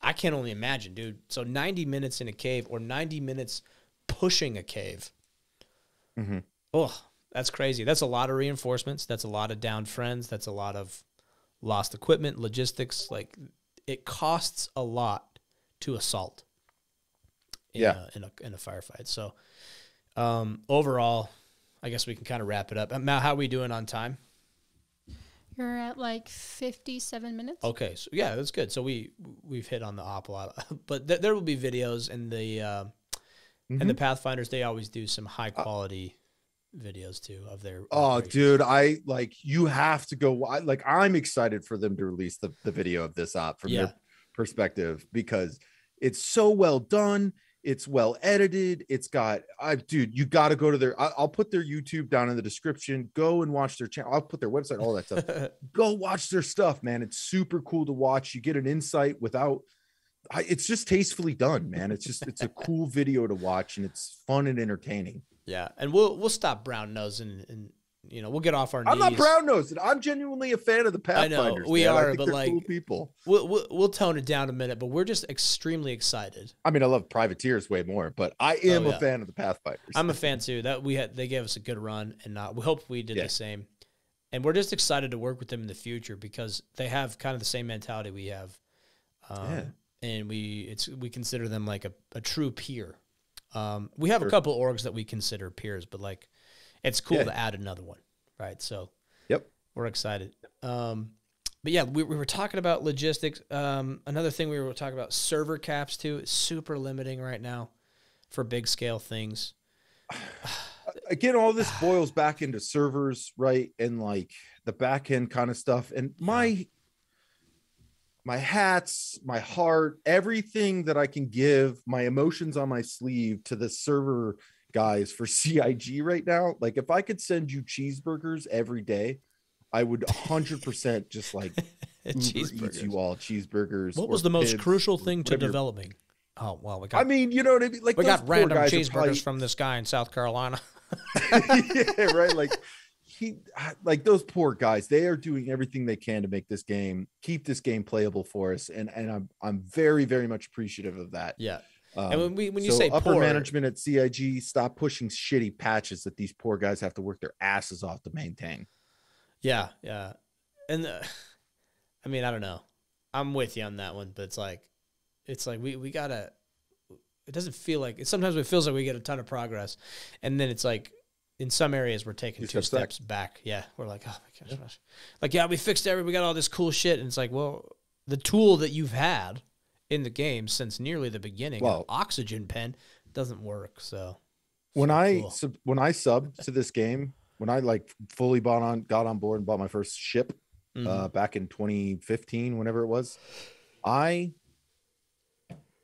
I can't only imagine, dude. So 90 minutes in a cave or 90 minutes pushing a cave. Mhm. Oh, that's crazy. That's a lot of reinforcements. That's a lot of downed friends. That's a lot of lost equipment, logistics. Like, it costs a lot to assault. In Yeah. A, in a in a firefight. So, um, overall, I guess we can kind of wrap it up. Uh, Mal, how are we doing on time? You're at like 57 minutes. Okay, so yeah, that's good. So we we've hit on the op a lot, [LAUGHS] but th- there will be videos and the uh, and the Mhm. Pathfinders. They always do some high quality videos too of their. Oh, dude, I like you have to go. I, like, I'm excited for them to release the, the video of this op from Yeah. their perspective because it's so well done. It's well edited. It's got, I, dude, you got to go to their. I, I'll put their YouTube down in the description. Go and watch their channel. I'll put their website, all that stuff. [LAUGHS] go watch their stuff, man. It's super cool to watch. You get an insight without. I, it's just tastefully done, man. It's just it's a cool video to watch and it's fun and entertaining. Yeah, and we'll we'll stop brown nosing and you know we'll get off our I'm not brown nosed. I'm genuinely a fan of the Pathfinders. I know, we man. Are, but like- cool people. We'll, we'll we'll tone it down a minute, but we're just extremely excited. I mean, I love Privateers way more, but I am Oh, a fan of the Pathfinders. I'm a [LAUGHS] fan too. That we had they gave us a good run, and uh, we hope we did Yeah. the same. And we're just excited to work with them in the future because they have kind of the same mentality we have. Um, Yeah. And we it's we consider them like a, a true peer. Um, we have a couple orgs that we consider peers, but like it's cool Yeah. to add another one, right? So Yep. we're excited. Um, but yeah, we, we were talking about logistics. Um, another thing we were talking about server caps too. It's super limiting right now for big scale things. [SIGHS] Again, all this boils back into servers, right? And like the back end kind of stuff. And my my hats, my heart, everything that I can give, my emotions on my sleeve to the server guys for [LAUGHS] CIG right now. Like if I could send you cheeseburgers every day, I would 100% just like [LAUGHS] Cheeseburgers. you all cheeseburgers. What was the most crucial thing to developing? Oh well, we got I mean, you know what I mean? Like we got random cheeseburgers probably- from this guy in South Carolina. [LAUGHS] yeah, right. Like he, like those poor guys. They are doing everything they can to make this game, keep this game playable for us, and and I'm I'm very very much appreciative of that. yeah, Um, and when we when you so say upper poor, management at CIG, stop pushing shitty patches that these poor guys have to work their asses off to maintain. yeah, yeah, and uh, [LAUGHS] I mean I don't know, I'm with you on that one, but it's like, it's like we we gotta. It doesn't feel like it. Sometimes it feels like we get a ton of progress, and then it's like in some areas we're taking Two steps back. back. Yeah, we're like, oh my gosh, gosh. like yeah, we fixed everything. We got all this cool shit, and it's like, well, the tool that you've had in the game since nearly the beginning, Well- oxygen pen, doesn't work. So when I cool. sub, when I subbed to this game, when I like fully bought on got on board and bought my first ship Mhm. uh, back in 2015, whenever it was, I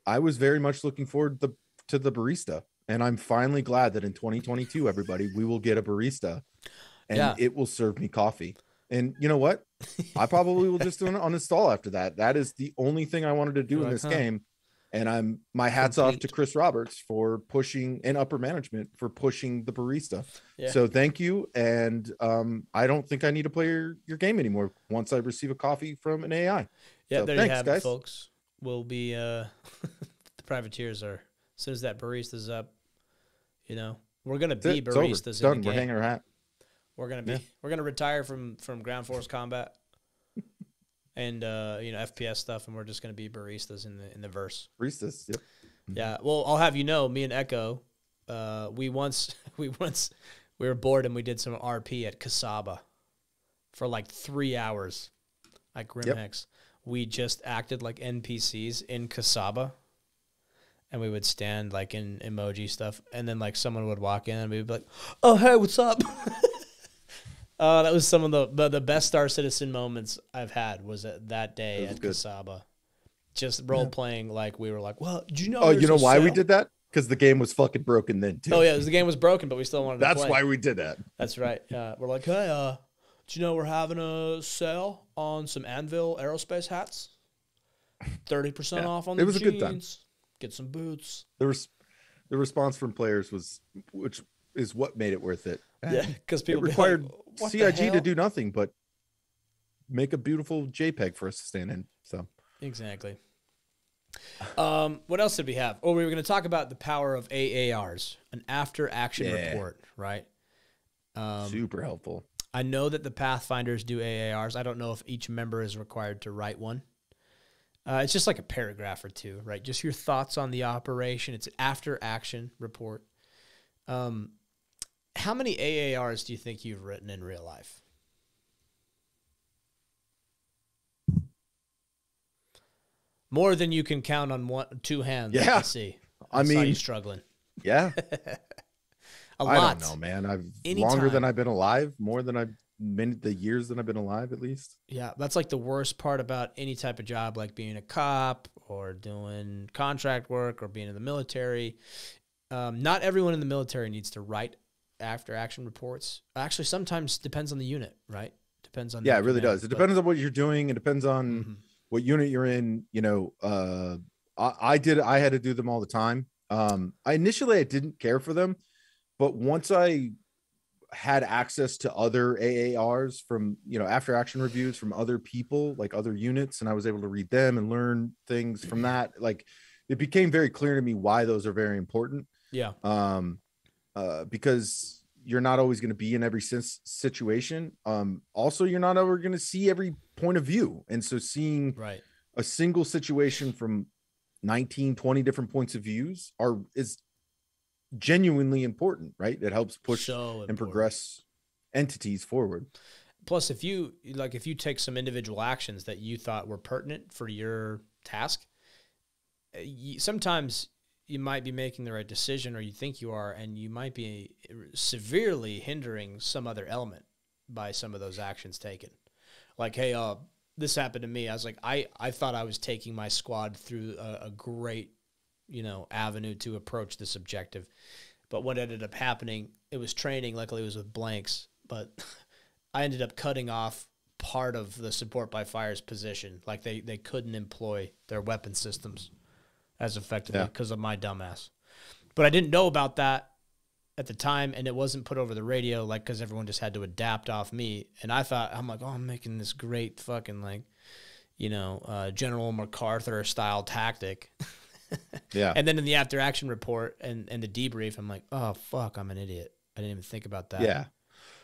I was very much looking forward the, to the barista, and I'm finally glad that in 2022, everybody, we will get a barista, and Yeah. it will serve me coffee. And you know what? I probably will just un- [LAUGHS] uninstall after that. That is the only thing I wanted to do You're in like, this huh. game. And I'm my hats off to Chris Roberts for pushing and upper management for pushing the barista. Yeah. So thank you. And um, I don't think I need to play your, your game anymore once I receive a coffee from an AI. Yeah, So there thanks, you have guys. it, folks. We'll be uh [LAUGHS] the privateers are as soon as that barista's up, you know, we're gonna be it. It's baristas It's in done. the We're hanging our hat. We're gonna be Yeah. we're gonna retire from from ground force combat. [LAUGHS] and uh, you know FPS stuff, and we're just gonna be baristas in the in the verse. Baristas. Yep. Yeah. Well, I'll have you know, me and Echo, uh, we once [LAUGHS] we once we were bored and we did some RP at Casaba for like three hours at Grimhex. We just acted like NPCs in Casaba. And we would stand like in emoji stuff, and then like someone would walk in, and we'd be like, "Oh hey, what's up?" [LAUGHS] uh, that was some of the, the the best Star Citizen moments I've had. Was at that day at good. Casaba, just role playing like we were like, "Well, do you know?" Oh, you know why we did that? Because the game was fucking broken then too. Oh yeah, the game was broken, but we still wanted to That's why we did that. That's right. Yeah, we're like, hey, uh, do you know we're having a sale on some Anvil aerospace hats? [LAUGHS] Thirty percent Yeah, off on it was a good time. Get some boots. The res- the response from players was, which is what made it worth it. Yeah, because it people be required like, CIG to do nothing but make a beautiful JPEG for us to stand in. So exactly. Um, what else did we have? Oh, we were going to talk about the power of AARs, an after-action Yeah. report, right? Um, super helpful. I know that the Pathfinders do AARs. I don't know if each member is required to write one. Uh, it's just like a paragraph or two, right? Just your thoughts on the operation. It's an after action report. Um, how many AARs do you think you've written in real life? More than you can count on one, two hands. Yeah. can see. I you mean, struggling yeah, [LAUGHS] a I lot. I don't know, man. I've Anytime. longer than I've been alive, more than I've been the years that I've been alive, at least. Yeah, that's like the worst part about any type of job, like being a cop or doing contract work or being in the military. Um, not everyone in the military needs to write after action reports. Actually, sometimes depends on the unit, right? Depends on. Yeah, it really does. It depends on what you're doing. It depends on Mhm. what unit you're in. You know, uh, I, I did. I had to do them all the time. Um, I initially I didn't care for them, but once I had access to other AARs from you know after action reviews from other people like other units, and I was able to read them and learn things from that. Like it became very clear to me why those are very important. Yeah, Um, uh, because you're not always going to be in every situation. Um, also, you're not ever going to see every point of view, and so seeing right. a single situation from 19 20 different points of views are is genuinely important right it helps push so and progress entities forward Plus, if you like, if you take some individual actions that you thought were pertinent for your task, you, sometimes you might be making the right decision, or you think you are, and you might be severely hindering some other element by some of those actions taken. Like, hey, uh, this happened to me. I was like, I, I thought I was taking my squad through a, a great, you know, avenue to approach this objective, but what ended up happening, it was training. Luckily, it was with blanks, but. [LAUGHS] I ended up cutting off part of the support by fire's position. Like they, they couldn't employ their weapon systems as effectively Yeah. because of my dumbass. But I didn't know about that at the time, and it wasn't put over the radio, like because everyone just had to adapt off me. And I thought I'm like, oh, I'm making this great fucking like, you know, uh, General MacArthur style tactic. [LAUGHS] [LAUGHS] yeah and then in the after action report and and the debrief, I'm like, oh fuck, I'm an idiot. I didn't even think about that. yeah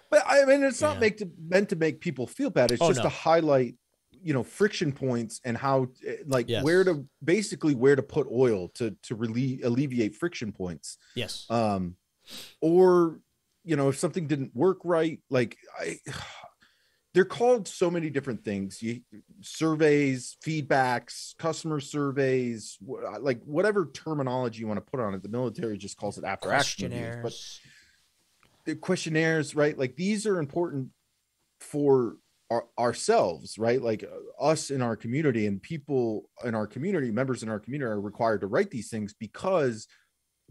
but i mean it's not Yeah. make to, meant to make people feel bad it's Oh, just no. to highlight you know friction points and how eh, like Yes. where to basically where to put oil to to relieve alleviate friction points Yes. um or you know if something didn't work right like i they're called so many different things. You surveys feedbacks customer surveys wh- like whatever terminology you want to put on it the military just calls it after action reviews, but Questionnaires. the questionnaires right? Like these are important for our, ourselves right? Like uh, us in our community and people in our community members in our community are required to write these things because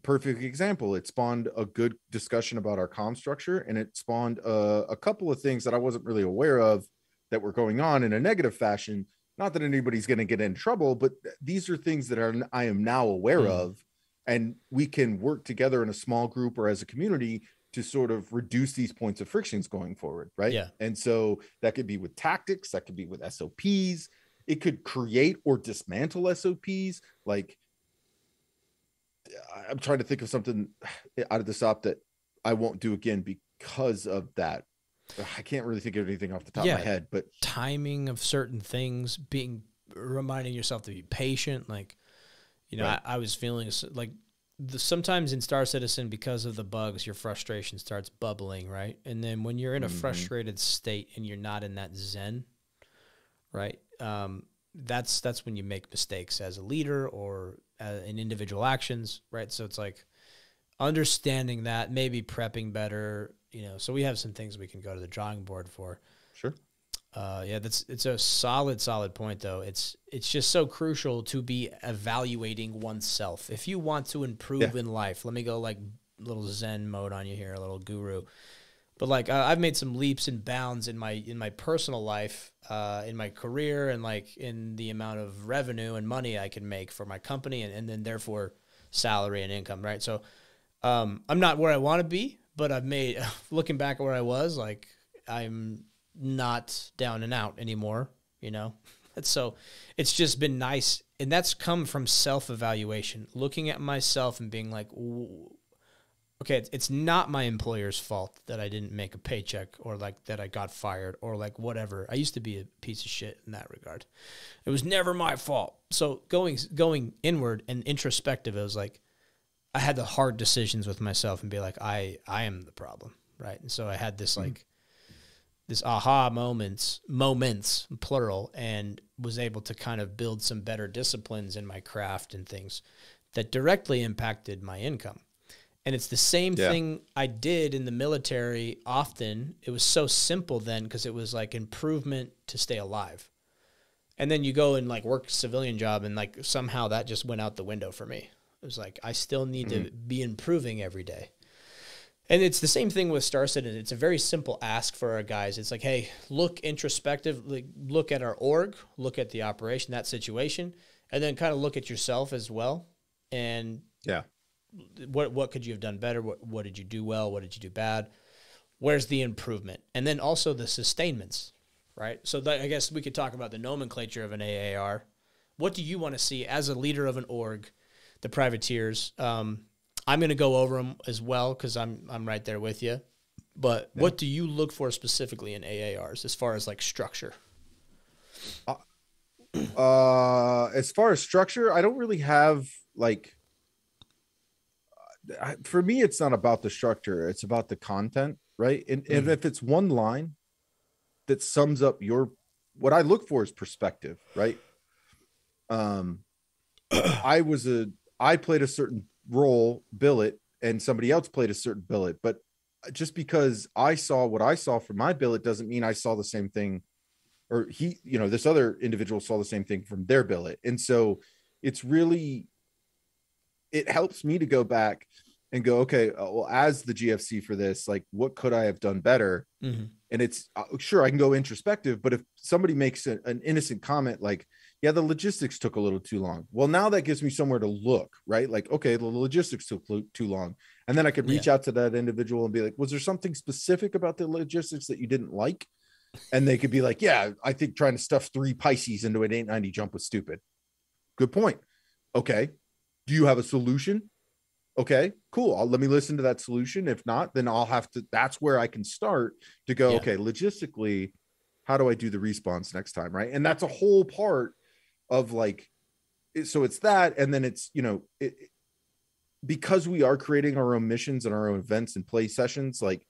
perfect example it spawned a good discussion about our com structure and it spawned a, a couple of things that i wasn't really aware of that were going on in a negative fashion not that anybody's going to get in trouble but these are things that are i am now aware Mm. of and we can work together in a small group or as a community to sort of reduce these points of frictions going forward right Yeah. and so that could be with tactics that could be with sops it could create or dismantle sops like i'm trying to think of something [SIGHS] out of this op that i won't do again because of that [SIGHS] I can't really think of anything off the top Yeah. of my head, but timing of certain things, being reminding yourself to be patient. Like, you know, Right. I, I was feeling like the, sometimes in Star Citizen, because of the bugs, your frustration starts bubbling, right? And then when you're in a Mhm. frustrated state and you're not in that zen, right? Um, that's that's when you make mistakes as a leader or uh, in individual actions, right? So it's like understanding that, maybe prepping better, you know. So we have some things we can go to the drawing board for. sure. Uh, yeah, that's it's a solid, solid point though. It's it's just so crucial to be evaluating oneself. If you want to improve in life, let me go like little Zen mode on you here, a little guru. But like uh, I've made some leaps and bounds in my in my personal life, uh, in my career, and like in the amount of revenue and money I can make for my company, and, and then therefore salary and income. Right, so um, I'm not where I want to be, but I've made [LAUGHS] looking back at where I was, like I'm not down and out anymore, you know? [LAUGHS] So it's just been nice. And that's come from self evaluation, looking at myself and being like, "Ooh, okay, it's- not my employer's fault that I didn't make a paycheck or like that I got fired or like whatever. I used to be a piece of shit in that regard. It was never my fault. So going going inward and introspective, it was like I had the hard decisions with myself and be like, I I am the problem, right? And so I had this mm-hmm. like this aha moments moments plural and was able to kind of build some better disciplines in my craft and things that directly impacted my income and it's the same Yeah. thing i did in the military often it was so simple then because it was like improvement to stay alive and then you go and like work a civilian job and like somehow that just went out the window for me it was like i still need to mm-hmm. be improving every day and it's the same thing with Star Citizen. It's a very simple ask for our guys. It's like, hey, look introspective, like, look at our org, look at the operation, that situation, and then kind of look at yourself as well. And Yeah. What what could you have done better? What what did you do well? What did you do bad? Where's the improvement? And then also the sustainments, right? So that, I guess we could talk about the nomenclature of an AAR. What do you want to see as a leader of an org, the privateers? Um, I'm going to go over them as well because I'm I'm right there with you. But what do you look for specifically in AARs as far as like structure? [CLEARS THROAT] Uh, as far as structure, I don't really have like. For me, it's not about the structure; it's about the content, right? And, and Mhm. if it's one line that sums up your, what I look for is perspective, right? Um, [CLEARS THROAT] I was a, I played a certain role, billet, and somebody else played a certain billet, but just because I saw what I saw from my billet doesn't mean I saw the same thing or he, you know, this other individual saw the same thing from their billet. And so it's really, it helps me to go back and go, okay, uh, well, as the GFC for this, like, what could I have done better? Mm-hmm. And it's uh, sure I can go introspective, but if somebody makes a- an innocent comment like, yeah, the logistics took a little too long. Well, now that gives me somewhere to look, right? Like, okay, the logistics took too long. And then I could reach out to that individual and be like, was there something specific about the logistics that you didn't like? And they could be like, yeah, I think trying to stuff three Pisces into an 890 jump was stupid. Good point. Okay. Do you have a solution? Okay, cool. I'll, let me listen to that solution. If not, then I'll have to. That's where I can start to go. Yeah. Okay, logistically, how do I do the response next time? Right, and that's a whole part of like. So it's that, and then it's you know, it, because we are creating our own missions and our own events and play sessions. Like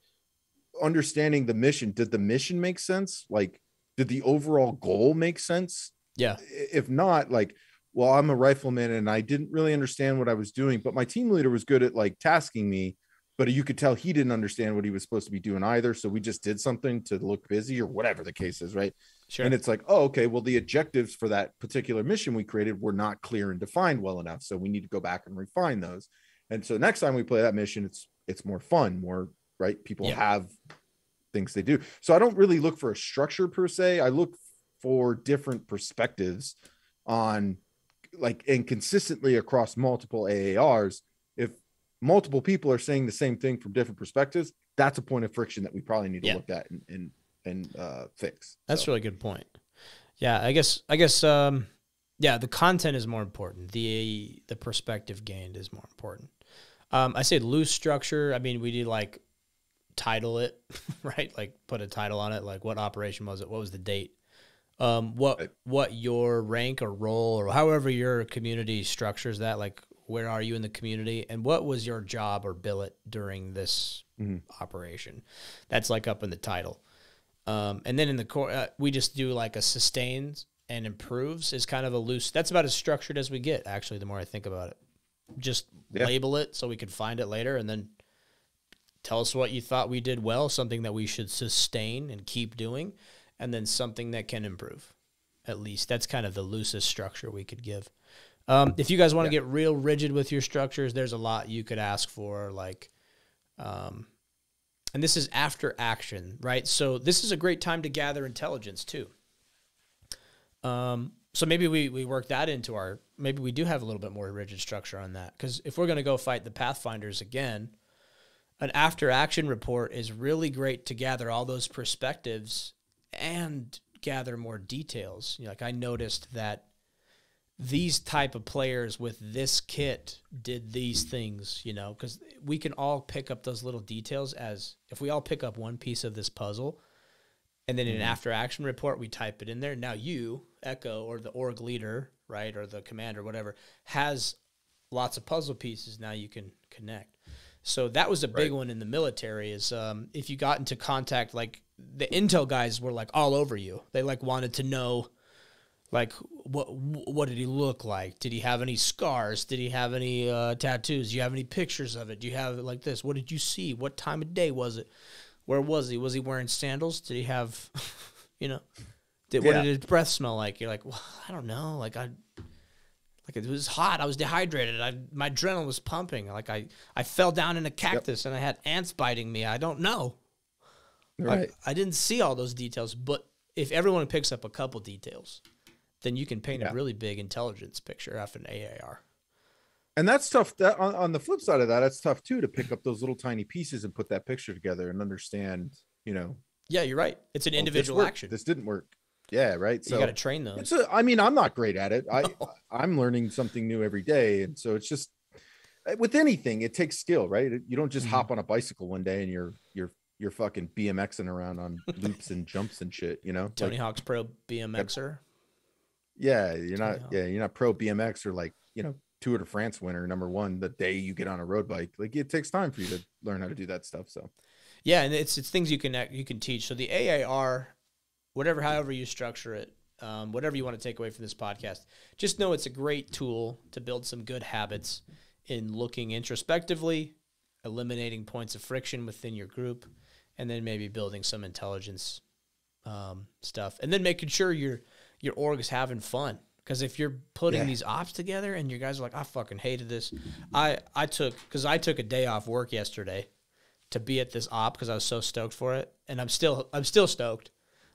understanding the mission. Did the mission make sense? Like, did the overall goal make sense? Yeah. if not like well i'm a rifleman and i didn't really understand what i was doing but my team leader was good at like tasking me but you could tell he didn't understand what he was supposed to be doing either so we just did something to look busy or whatever the case is right? Sure. and it's like oh okay well the objectives for that particular mission we created were not clear and defined well enough so we need to go back and refine those. And so next time we play that mission it's it's more fun more right? People Yeah. have things they do. So i don't really look for a structure per se. I look for different perspectives on like and consistently across multiple AARs if multiple people are saying the same thing from different perspectives that's a point of friction that we probably need to Yeah. look at and and, and uh fix That's So, a really good point. Yeah, I guess I guess um yeah, the content is more important. The the perspective gained is more important. Um I say loose structure. I mean, we do like title it, [LAUGHS] right? Like put a title on it. Like what operation was it? What was the date? Um, what Right. what your rank or role or however your community structures that? Like where are you in the community and what was your job or billet during this Mhm. operation? That's like up in the title. Um, and then in the core, uh, we just do like a sustains and improves is kind of a loose. That's about as structured as we get. Actually, the more I think about it, just Yeah. label it so we can find it later, and then tell us what you thought we did well, something that we should sustain and keep doing, and then something that can improve. At least that's kind of the loosest structure we could give. Um, if you guys want to get real rigid with your structures, there's a lot you could ask for, like, um, and this is after action, right? So this is a great time to gather intelligence too. Um, so maybe we we work that into our maybe we do have a little bit more rigid structure on that because if we're going to go fight the pathfinders again, an after action report is really great to gather all those perspectives and gather more details. You know, like I noticed that these type of players with this kit did these things, you know, because we can all pick up those little details as if we all pick up one piece of this puzzle and then in an after action report we type it in there. Now you, Echo, or the org leader, right, or the commander, whatever, has lots of puzzle pieces now you can connect. So that was a big Right. one in the military. Is um, if you got into contact, like the intel guys were like all over you. They like wanted to know, like what what did he look like? Did he have any scars? Did he have any uh, tattoos? Do you have any pictures of it? Do you have it like this? What did you see? What time of day was it? Where was he? Was he wearing sandals? Did he have, [LAUGHS] you know, did what did his breath smell like? You're like, well, I don't know. Like I, like it was hot. I was dehydrated. I my adrenaline was pumping. Like I I fell down in a cactus and I had ants biting me. I don't know. Right. I, I didn't see all those details, but if everyone picks up a couple details, then you can paint Yeah. a really big intelligence picture off an AAR. and that's tough that on, on the flip side of that it's tough too to pick up those little tiny pieces and put that picture together and understand you know Yeah, you're right. It's an oh, this individual worked, action. this didn't work yeah right So you got to train those. it's a, i mean i'm not great at it i [LAUGHS] i'm learning something new every day and so it's just uh, with anything it takes skill right you don't just Mhm. hop on a bicycle one day and you're you're you're fucking bmxing around on [LAUGHS] loops and jumps and shit you know Tony Like, Hawk's Pro BMXer. yeah you're Tony not Hawk. yeah you're not pro bmx or like you know tour de france winner number one the day you get on a road bike like it takes time for you to learn how to do that stuff so Yeah, and it's it's things you can you can teach. So the AAR, whatever, however you structure it, um, whatever you want to take away from this podcast, just know it's a great tool to build some good habits in looking introspectively, eliminating points of friction within your group, and then maybe building some intelligence um, stuff, and then making sure your your org is having fun. Because if you're putting Yeah. these ops together and you guys are like, I fucking hated this, I I took because I took a day off work yesterday to be at this op because I was so stoked for it, and I'm still I'm still stoked.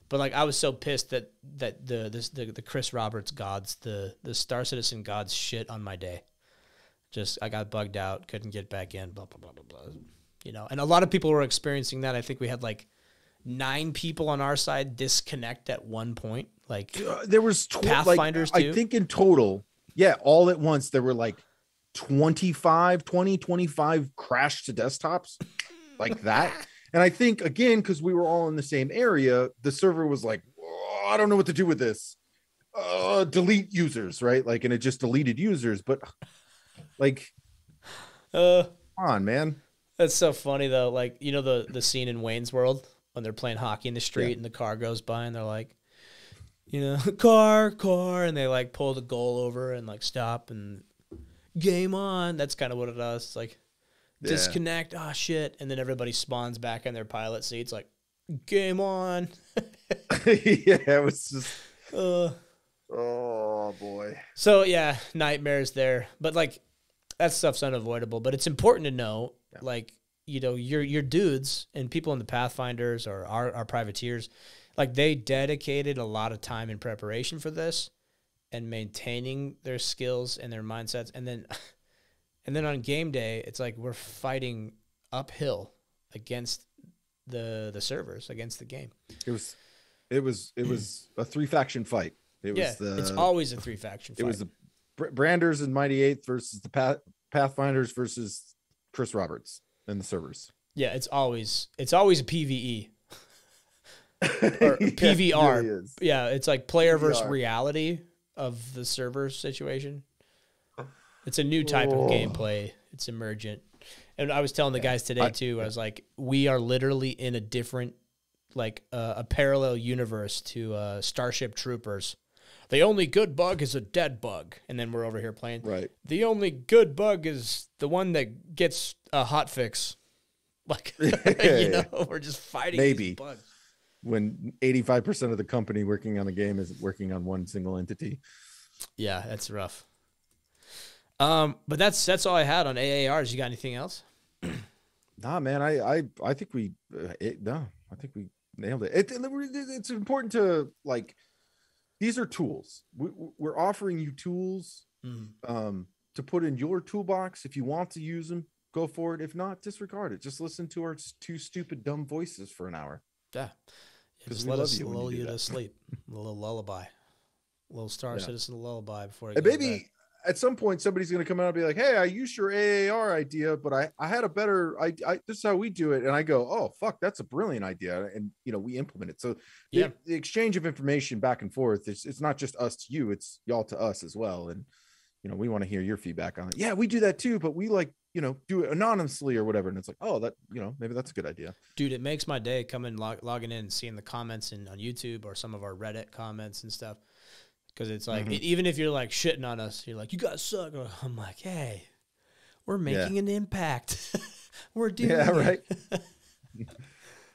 But like I was so pissed that that the this the, the Chris Roberts gods the the Star Citizen gods shit on my day. Just I got bugged out, couldn't get back in, blah blah blah blah blah. You know, and a lot of people were experiencing that. I think we had like nine people on our side disconnect at one point. Like Uh, there was tw- Pathfinders like. I think in total, yeah, all at once there were like 25, 20, 25 crash to desktops like that. [LAUGHS] And I think again, because we were all in the same area, the server was like, "Oh, I don't know what to do with this. Uh, delete users, right? Like, and it just deleted users, but like, uh come on, man. That's so funny though. Like you know the the scene in Wayne's World when they're playing hockey in the street Yeah. and the car goes by and they're like, you know, [LAUGHS] car, car, and they like pull the goal over and like stop and game on. That's kind of what it does. It's like Yeah. disconnect. Oh shit! And then everybody spawns back in their pilot seats. Like game on. [LAUGHS] yeah, it was just, [LAUGHS] Uh, oh boy. So yeah, nightmares there. But like that stuff's unavoidable. But it's important to know, Yeah. like, you know, your your dudes and people in the Pathfinders or our, our privateers, like they dedicated a lot of time in preparation for this and maintaining their skills and their mindsets. And then [LAUGHS] and then on game day, it's like we're fighting uphill against the the servers, against the game. It was, it was, it was a three faction fight. It yeah. was the, it's always a three faction fight. It was the Brandr's and Mighty Eighth versus the Path- Pathfinders versus Chris Roberts and the servers. Yeah, it's always it's always a PVE or Yes, it PVR. really. Yeah, it's like player versus reality of the server situation. It's a new type of Oh. gameplay. It's emergent. And I was telling the guys today too. I was like, we are literally in a different, like uh, a parallel universe to uh, Starship Troopers. The only good bug is a dead bug, and then we're over here playing. Right. The only good bug is the one that gets a hot fix. [LAUGHS] Like [LAUGHS] you know, we're just fighting Maybe. these bugs. When 85% of the company working on the game is working on one single entity. Yeah, that's rough. Um, but that's that's all I had on AARs. You got anything else? [CLEARS THROAT] Nah, man, I I I think we uh, it, no, I think we nailed it. it. It's important to like these are tools. We, we're offering you tools um, to put in your toolbox. If you want to use them, go for it. If not, disregard it. Just listen to our two stupid dumb voices for an hour. Yeah, Just let us you when you lull you, to sleep. A little lullaby. A little Star Yeah. Citizen lullaby before I And go to bed. maybe at some point somebody's going to come out and be like, "Hey, I used your AAR idea, but I I had a better I, I this is how we do it." And I go, "Oh, fuck, that's a brilliant idea." And you know, we implement it. So the, Yeah. the exchange of information back and forth it's it's not just us to you, it's y'all to us as well. And you know, we want to hear your feedback on it. Yeah, we do that too, but we like, you know, do it anonymously or whatever. And it's like, "Oh, that, you know, maybe that's a good idea." Dude, it makes my day coming log, logging in and seeing the comments in, on YouTube or some of our Reddit comments and stuff. Because it's like, Mhm. e- even if you're like shitting on us, you're like, you guys suck. I'm like, hey, we're Yeah. making an impact. [LAUGHS] we're doing Yeah, it." right. [LAUGHS]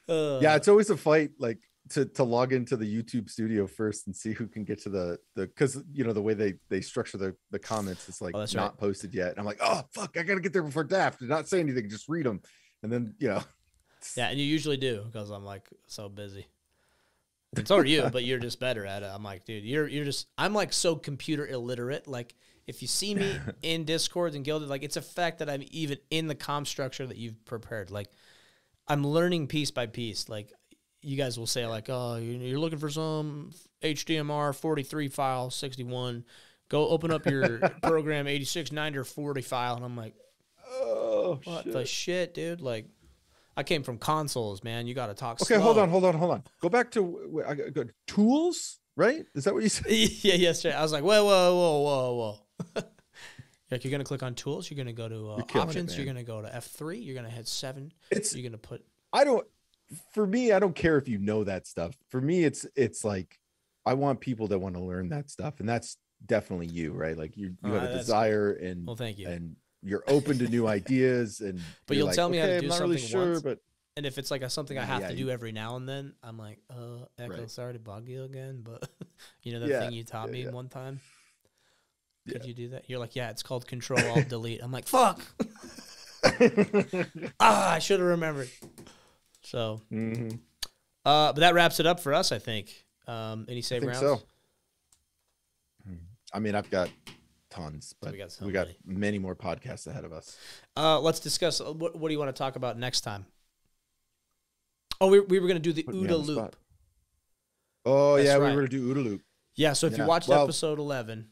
Uh, yeah it's always a fight like to to log into the youtube studio first and see who can get to the the because you know the way they they structure the the comments it's like Oh, not right. posted yet and i'm like oh fuck i gotta get there before daft and not say anything just read them and then you know [LAUGHS] Yeah, and you usually do because I'm like so busy. And so are you, but you're just better at it. I'm like, dude, you're you're just I'm like so computer illiterate. Like if you see me [LAUGHS] in Discord and Guilded, like it's a fact that I'm even in the comp structure that you've prepared. Like I'm learning piece by piece. Like you guys will say like, oh, you- you're looking for some HDMR 43 file 61. Go open up your [LAUGHS] program 8690 or 40 file, and I'm like, oh what shit. the shit, dude? Like, I came from consoles, man. You got to talk. okay hold on hold on hold on go back to I got, good tools right is that what you said [LAUGHS] yeah, yesterday I was like, whoa, whoa, whoa, whoa, whoa. [LAUGHS] like you're gonna click on tools. You're gonna go to uh, You're killing it, options. you're gonna go to F three. You're gonna hit seven. it's You're gonna put. I don't for me, I don't care if you know that stuff. For me, it's it's like I want people that want to learn that stuff. And that's definitely you, right? Like you you Oh, have a desire and Well, thank you. and you're open to new [LAUGHS] ideas and But you're you'll like, tell me how to "Okay, do I'm not really sure, once, but And if it's like a, something I have yeah, to do every now and then, I'm like, uh, Echo, Right. sorry to bug you again, but [LAUGHS] you know that Yeah, thing you taught yeah, me yeah. one time. Yeah. Could you do that? You're like, yeah, it's called Control [LAUGHS] Alt Delete. I'm like, fuck. ah, I should have remembered. So, Mhm. uh, but that wraps it up for us, I think. Um, any I save think rounds? so. I mean, I've got tons, but we got so we got many. many more podcasts ahead of us. Uh, let's discuss. uh, What, what do you want to talk about next time? Oh, we, we were going to do the Put OODA loop. spot. Oh That's yeah, right. we were gonna do OODA loop. Yeah, so if you watched well- episode 11,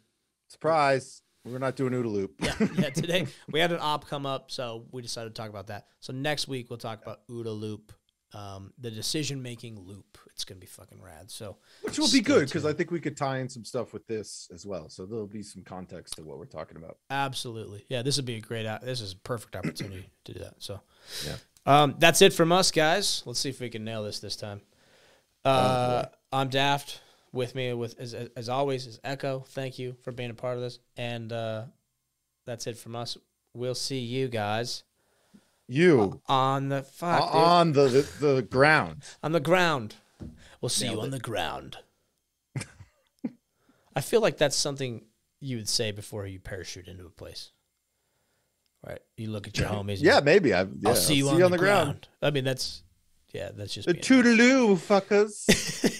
Surprise! We're not doing OODA loop. yeah, yeah, [LAUGHS] today we had an op come up, so we decided to talk about that. So next week we'll talk about OODA loop, um, the decision making loop. It's going to be fucking rad. So Which will be good because I think we could tie in some stuff with this as well. So there'll be some context to what we're talking about. Absolutely. Yeah, this would be a great. This is a perfect opportunity [CLEARS THROAT] to do that. So, Yeah. Um, that's it from us, guys. Let's see if we can nail this this time. Uh, I'm Daft. With me, with as, as as always, is Echo. Thank you for being a part of this. And uh, that's it from us. We'll see you guys You uh, on the fuck, uh, on the, the the ground. [LAUGHS] on the ground. We'll see you on it. the ground. [LAUGHS] I feel like that's something you would say before you parachute into a place. Right? You look at your [LAUGHS] homies. Yeah, maybe. I, yeah, I'll see you on, the, ground. ground. I mean, that's yeah, that's just The being- toodaloo, fuckers.